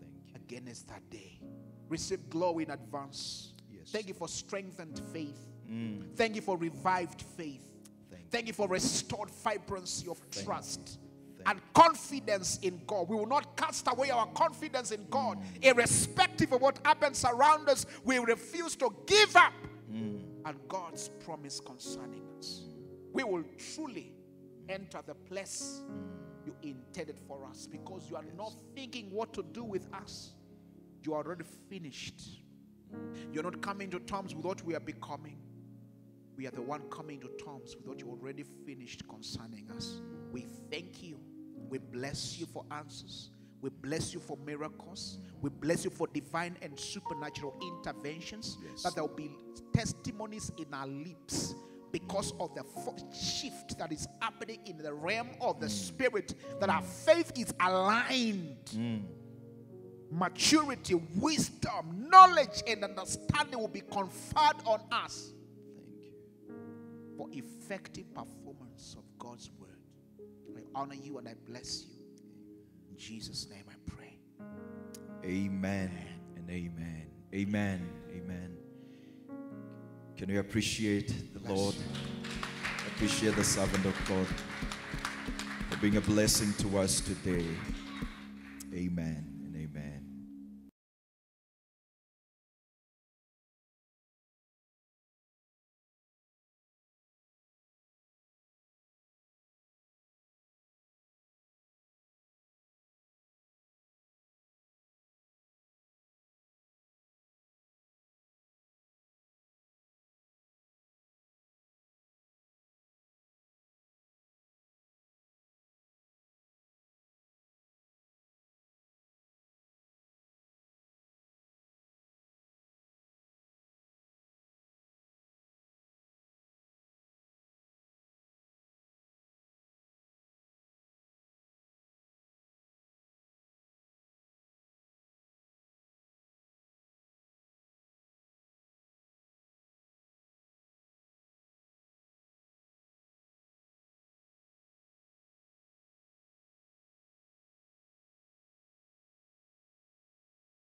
Thank you. Again is that day. Receive glory in advance. Yes. Thank you for strengthened faith. Mm. Thank you for revived faith. Thank Thank you for restored vibrancy of Thank trust you. And confidence in God. We will not cast away our confidence in God, irrespective of what happens around us. We refuse to give up mm. on God's promise concerning us. We will truly enter the place mm. you intended for us because you are not thinking what to do with us. You are already finished. You're not coming to terms with what we are becoming. We are the one coming to terms with what you already finished concerning us. We thank you. We bless you for answers. We bless you for miracles. We bless you for divine and supernatural interventions. Yes. That there will be testimonies in our lips because of the shift that is happening in the realm of the mm. spirit. That our faith is aligned mm. maturity, wisdom, knowledge, and understanding will be conferred on us Thank you. for effective performance of God's word. Honor you and I bless you. In Jesus' name I pray. Amen and amen. Amen. Amen. Can we appreciate the Bless Lord? you. Appreciate the servant of God for being a blessing to us today. Amen.